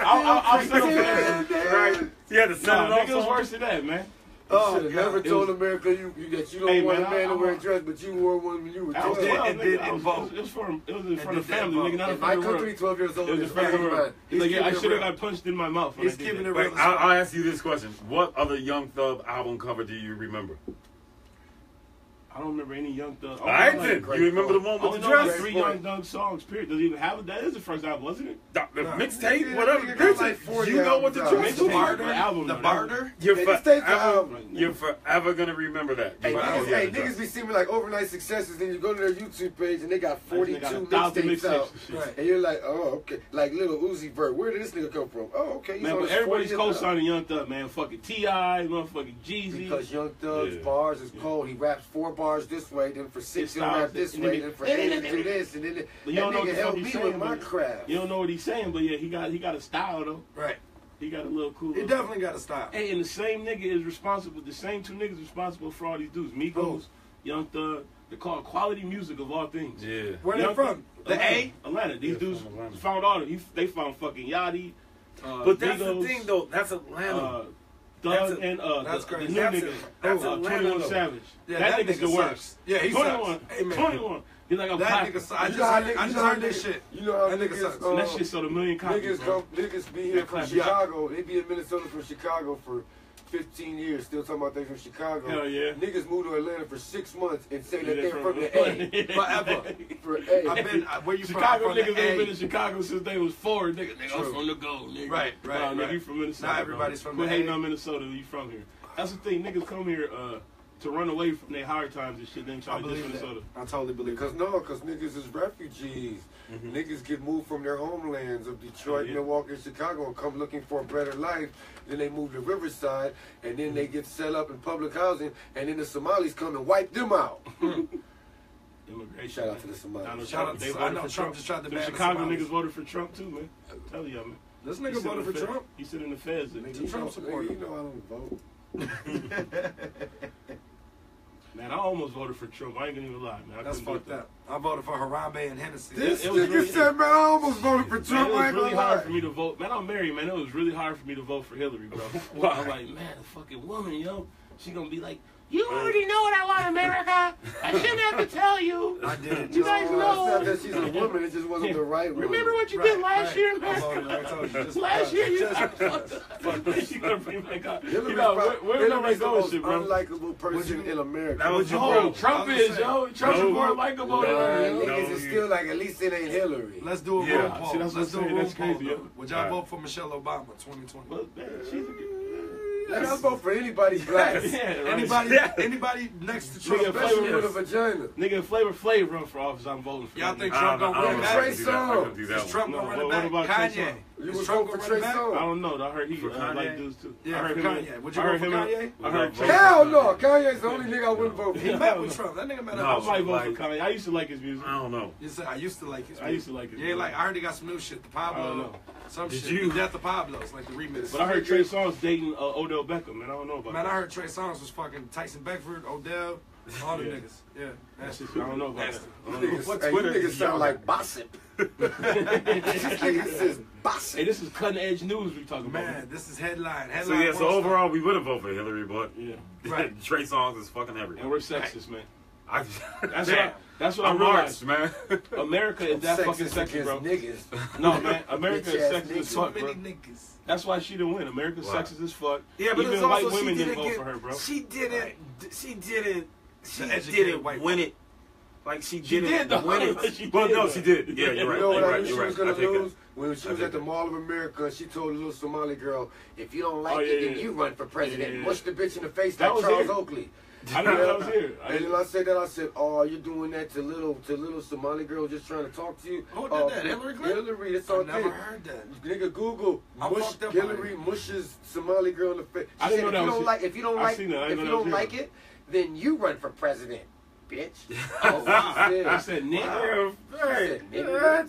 I'll- I'll- I'll settle for that. yeah. Right. You had to set Nah, it off. nigga, it was song. worse than that, man. Oh, you should have never told was- America you, you that you don't Hey, want man, a man I- to wear a I'm- dress, but you wore one when you were I was 12. 12, and nigga. did I was- It was for it was in front of family, invoke. nigga, not in In front my of the country, world. 12 years old It was is in front of the world. He's He's like, yeah, I should have got punched in my mouth. when He's I did keeping that. it real. Wait, I'll, I'll ask you this question: What other Young Thug album cover do you remember? I don't remember any Young Thug. I only know, did. great You remember the one with the dress? three Great Young point. Thug songs. Period. Does it even have it? That is the first album, wasn't it? The, the Nah. mixtape, Nigga, whatever. nigga Bitch, like 40 you know what the albums dress out. The barter, the album, the barter. You're They the forever, album. you're forever gonna remember that. Hey, You niggas, forever hey, niggas be seeing like overnight successes, then you go to their YouTube page and they got 42 got mixtapes mixtapes out. and. Right. And you're like, oh, okay. Like Lil Uzi Vert, where did this nigga come from? Oh, okay. He's Man, on but his everybody's co-signing Young Thug, man. Fucking T.I., motherfucking Jeezy. Because Young Thug's Yeah. bars is cold. He raps four bars this way, then for six His he'll rap this and way, then then for eight he'll do this, and then But that you don't know nigga what helped he's me saying, with my but- craft. You don't know what he's saying, but yeah, he got he got a style though. Right. He got a little cool. He little- definitely got a style. Hey, and the same nigga is responsible. The same two niggas responsible for all these dudes. Migos, Young Thug. They call quality music of all things. Yeah. Where they from? Thug- The Atlanta. A? Atlanta. These Yeah, dudes Atlanta. found all. He, they found fucking Yachty. Uh, But that's Migos, the thing, though. That's Atlanta. Uh, That's Thug a- and uh, that's the, the new That's nigga, a- that's uh, 21. Savage. Yeah, that, that nigga's nigga the sucks. worst. Yeah, he 21. sucks. Amen. 21. He's like, I'm That clapping. nigga, I You just, know how I just you know heard this shit. You know how That nigga niggas, sucks. uh, that shit sold a million copies. Niggas bro. come, niggas be here from clap. Chicago. They be in Minnesota from Chicago for 15 years, still talking about they from Chicago. Hell yeah. Niggas moved to Atlanta for six months and say that Yeah, they're from the A. Forever. For A. I've been, uh, where you Chicago from? I'm niggas from ain't been in Chicago since they was four. Nigga, nigga I'm from the go, nigga. Right, right, Nah, nigga, you from Minnesota. Not bro. everybody's from Quit the hating A. on Minnesota. You from here. That's the thing. Niggas come here uh, to run away from their hard times and shit. Then I try to diss believe that. Minnesota. I totally believe Because no, because niggas is refugees. Mm-hmm. Niggas get moved from their homelands of Detroit, Yeah. Milwaukee, and Chicago and come looking for a better life. Then they move to Riverside, and then they mm-hmm. get set up in public housing, and then the Somalis come and wipe them out. Immigration. Shout out to the Somalis. know Shout Trump, out to- they I know for Trump just tried to Them ban the Chicago Somalis. niggas voted for Trump too, man. Uh, I'm telling y'all, man. This He nigga voted for Fed- Trump. He sit in the feds. and- Nigga, Trump Nigga, supporter. You know I don't vote. Man, I almost voted for Trump. I ain't gonna even lie, man. I That's fucked it, up. I voted for Harambe and Hennessy. This it nigga really- said, man, I almost voted for Man, Trump. it I was really hard lie. for me to vote. Man, I'm married, man. It was really hard for me to vote for Hillary, bro. Why? I'm like, man, the fucking woman, yo, she gonna be like, you already know what I want, America. I shouldn't have to tell you. I did it. You guys No, it's not that she's a woman. It just wasn't the right one. Remember what you Right, did last right. year, I man? voted, I you, just Last year, you just- she gonna bring back up. You uh, Hillary's know, where, where the Hillary's the going most shit, bro? unlikable person in America. That was your Oh, bro. Trump I was is, saying. yo. Trump's No. more likable than Nah, her, yo. No, niggas is still like, at least it ain't Hillary. Let's do a Yeah, roll see, poll. that's what I'm Let's do a saying. roll That's poll. crazy, though. yo. Would y'all Right. vote for Michelle Obama 2020? Well, she's a good. Like, I'll vote for anybody black. Yeah, right. Anybody, Yeah. anybody next to Trump? Nigga, Especially Flavor with a vagina. Nigga, Flavor Flav run for office. I'm voting for. Y'all think nigga. I Trump don't know. gonna I win don't it know. I back? can do that. I can do Is that one. Trump gonna run what- it back? about Kanye. Songz? You Is would for Trey run? I don't know. I heard he For uh, Kanye? like dudes too. Yeah, I heard for him. Kanye. Would you I vote heard for him. Kanye? I heard Trey Hell no. Kanye's the only nigga I wouldn't vote for. He for. met with Trump. That nigga met No. up I might vote like- for Kanye. I used to like his music. I don't know. You said I used to like his. I used to like his Yeah, like I heard he got some new shit. The I don't Pablo, know. some Did shit. you- The Death of Pablo's, like the remix. But I heard Trey Songz dating uh, Odell Beckham, man. I don't know about Man, I heard Trey Songz was fucking Tyson Beckford, Odell, all the Yeah. niggas. Yeah, That's that's just, I don't know about that. I You don't know. niggas, What hey, you niggas sound like gossip. this nigga says Hey, this is cutting edge news we talking about. man. This is headline. So yeah, so world overall we would have voted for Hillary, but Yeah. Right. Trey Songz is fucking everywhere. And we're sexist, man. I, That's what I, that's what I I'm realized. Man. America is that fucking Sexist sexist, bro. niggas. No, man. America is Bitch-ass sexist as fuck, bro. many niggas. That's why she didn't win. America's Why? sexist as fuck. Yeah, but Even white also women didn't didn't vote get, for her, bro. She didn't. She didn't. She To didn't white win it. Like she She didn't did, though. win it. She well, no, she did. Yeah, you're right. You know you're right. You're she right. was gonna lose? that. When she was at the. Mall of America she told a little Somali girl, if you don't like Oh, yeah, it, then yeah. you run for president. Yeah, yeah, Mush the bitch in the face That like was Charles here. Oakley. I know that was here. I And then I said that, I said, oh, you're doing that to little to little Somali girl just trying to talk to you? Who did Oh, that? Hillary Clinton? Hillary, that's all I never did. heard that. Nigga, Google mush, Hillary mushes Somali girl in the face. She I didn't said, know if that you don't like, if you don't I like, seen that. I if you that don't like it, then you run for president, bitch. Oh, wow. I said, nigga. She said, nigga,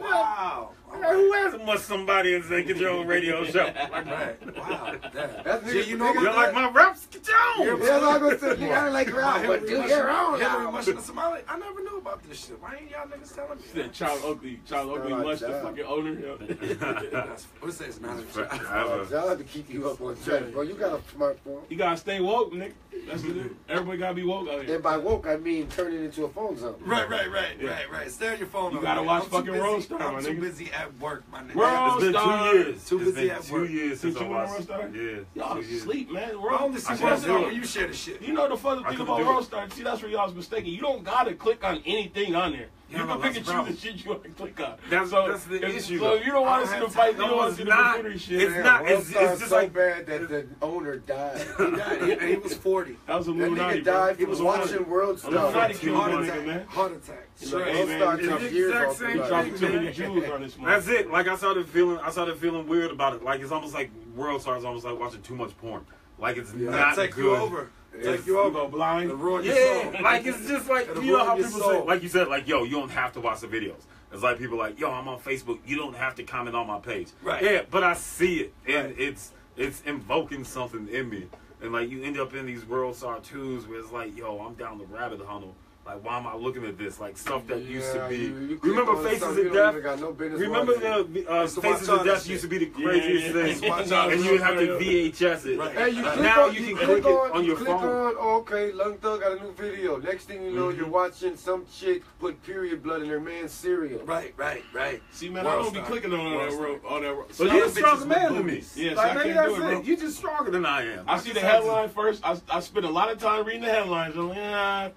Wow. Who hasn't much somebody and say, get your own radio show? Like, Right. Wow. Damn. That's Gee, niggas, you know You're like my reps, get your own. Yeah, I'm gonna say, I like rap, but do your own. Hillary now. Somali. I never knew about this shit. Why ain't y'all niggas telling me? Said Charles Oakley, Charles Oakley not Mush, the job. fucking owner. yo. That's- What's this? Not a Forever. Job to keep you up on track, bro. You got a smartphone. You gotta stay woke, nigga. That's what it is. Everybody gotta be woke out here. And by woke, I mean turn it into a phone zone. Right, right, right, right, right. Stay on your phone. You gotta watch I'm too fucking busy- World Star, I'm my too nigga. busy at work, my nigga. World It's been Star. two years. Too It's busy been at two work. years since Since I you went on watched. Rockstar? Yeah. Y'all two years. sleep, man. I World only see I what's on it. when you share the shit. You know the funny I thing about do it. Rockstar? See, that's where y'all's mistaken. You don't gotta click on anything on there. You Yeah, can no, pick and choose the shit you want to click on. That's- so, that's the if, issue, So though. if you don't want to see the fight, you don't want to see it's the not. computer shit. It's Damn, not- World it's- it's just so like- bad that the owner died. He died. He, he was 40. That was That Illuminati, nigga bro. died. He was Illuminati. watching World Illuminati Star. killed Heart attack. man. Heart attack. He's Straight. like, World Star took years off the same life. Dropping too many man. jewels on this one. That's it. Like I started feeling, I started feeling weird about it. Like it's almost like World Star is almost like watching too much porn. Like it's That'll not take good. you over. Take you all go blind. It'll your Yeah, soul. like it's just like It'll you know how ruin your people say, like you said, like yo, you don't have to watch the videos. It's like people like, yo, I'm on Facebook. You don't have to comment on my page. Right. Yeah, but I see it, and Right. it's it's invoking something in me, and like you end up in these World Star twos where it's like, yo, I'm down the rabbit hole. Like, why am I looking at this? Like stuff that used to be. you- you remember Faces of Death? got no Remember the uh, Faces of Death used to be the Yeah, craziest yeah, thing, yeah. Watch and you would have to VHS it. Right. Hey, you click now on, you you can click click it on, on you your click phone. on, okay, Young Thug got a new video. Next thing you know, Mm-hmm. you're watching some chick put period blood in her man's cereal. Right, right, right. See, man, I World don't be clicking on World that Star. road. All that road. So you're a stronger man than me. boobies. Yeah, see, like, I maybe can't do that's it, bro. You're just stronger than I am. I see the headline first. I, I spend a lot of time reading the headlines. I'm like, yeah,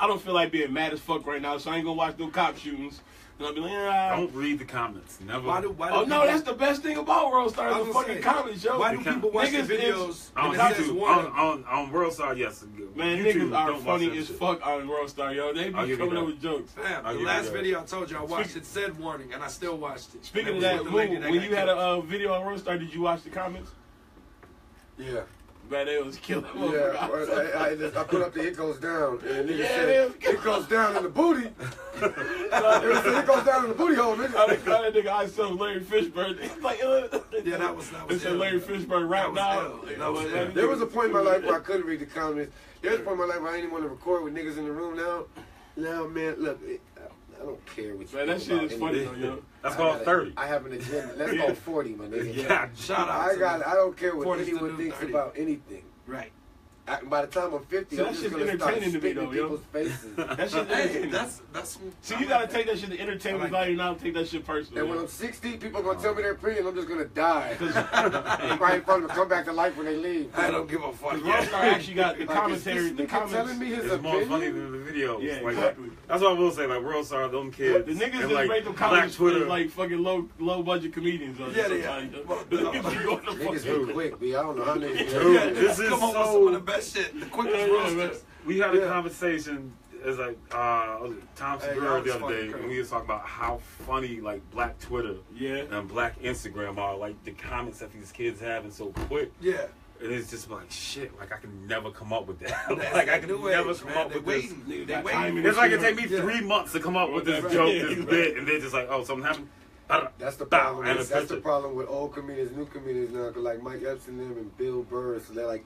I don't feel like being mad as fuck right now, so I ain't gonna watch no cop shootings. And I'll be like, yeah. Don't read the comments. Never. Why do, why do Oh no, people- that's the best thing about World Star. I The fucking saying, comments, yo. Why do Because people watch the niggas is- videos on and it says YouTube, warning? on, on, on World Star, yes. Man, YouTube, niggas are don't funny as shit. fuck on World Star, yo. They be I'll coming up with jokes. Damn, I'll the last video I told you I watched, it said warning, and I still watched it. Speaking of that, Lou, when you had a uh, video on World Star, did you watch the comments? Yeah. Man, it was killing. Yeah, I, I, just, I put up the it goes down, and nigga Yeah, said, it goes down in the booty. It said, it goes down in the booty hole, I nigga. that nigga I saw Larry Fishburne. It's like, Yeah, that was- that was ill. Larry Fishburne was now. That was. There was a point in my life where I couldn't read the comments. There's a point in my life where I didn't want to record with niggas in the room now. Now, man, look, it, I, I don't care what you Man, that think shit is funny though, yo. That's I called got a- 30. I have an agenda. That's called 40, my nigga. Yeah. Shout out I to got. I don't care what anyone thinks 30. about anything. Right. I, by the time I'm 50, See, I'm just gonna start entertaining to me, spitting though, in yo. people's faces. That shit Hey, entertaining. that's that's. See, you gotta take that shit to entertainment I like value, not take that shit personal. and when. I'm 60, people are gonna tell me their opinion. I'm just gonna die. 'Cause- I'm probably probably gonna come back to life when they leave. I don't give a fuck. Cause Rockstar actually got the Like, commentary, is the this nigga telling comments. me his It's more funny than the video. Yeah, like, exactly. That's what I will say. Like World Star, them kids. The niggas and, that like, make them comments Twitter. for like fucking low low budget comedians. Or Yeah, they are. Niggas be going to Niggas quick, B. I don't know how niggas. Dude, this is come on with so- some of the best shit. The quickest Yeah, yeah, roasters. man. We had a Yeah. conversation as like uh Tom Hey, Segura that the other day, Chris. and we was talking about how funny like Black Twitter Yeah. and Black Instagram are. Like the comments that these kids have, and so quick. Yeah. And it's just like shit. Like I can never come up with that. Like I can new never age, come man. up They with this. waiting. They, they Got waiting. It's like it take me Yeah. three months to come up with this Right. joke, Yeah, this right. bit, and they're just like, oh, something happened. That's the problem. and With, that's the problem with old comedians, new comedians now. Cause like Mike Epps and them and Bill Burr, so they're like,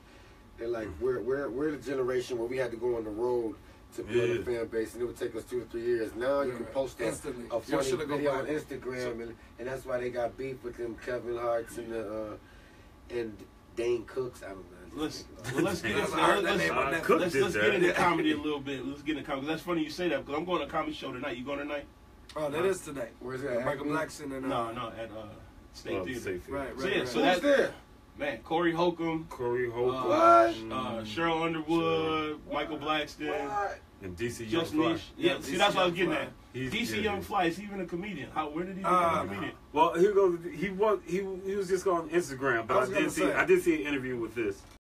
they're like, we're we're we're the generation where we had to go on the road to build Yeah. a fan base, and it would take us two to three years. Now you can post a, Instantly. a Y'all funny shoulda go video on Instagram, and, and that's why they got beef with them Kevin Hart's and the uh, and Dane Cooks. I don't know. I Let's just think well, let's get into heard that let's, name on Uh, Netflix. Cook let's, let's get into comedy a little bit. Let's get into comedy. That's funny you say that because I'm going to a comedy show tonight. You going tonight? Oh, that is tonight. Where's it at? Michael Blackson and uh, No, no, at uh, State Well, Theater. safe. Right, right, So, yeah, right. so Who's that there? Man, Corey Holcomb, Corey Hope, uh, What? uh, Sheryl Underwood, Michael Blackson, What? and DC Young Just Fly. Niche. Yeah, Yeah, see, that's what I was getting Fly. at. He's- DC yeah, Young yeah. Fly is even a comedian. How? Where did he become Uh, a comedian? Well, here goes. He was he he was just on Instagram, but I, was did gonna see say. I did see an interview with this.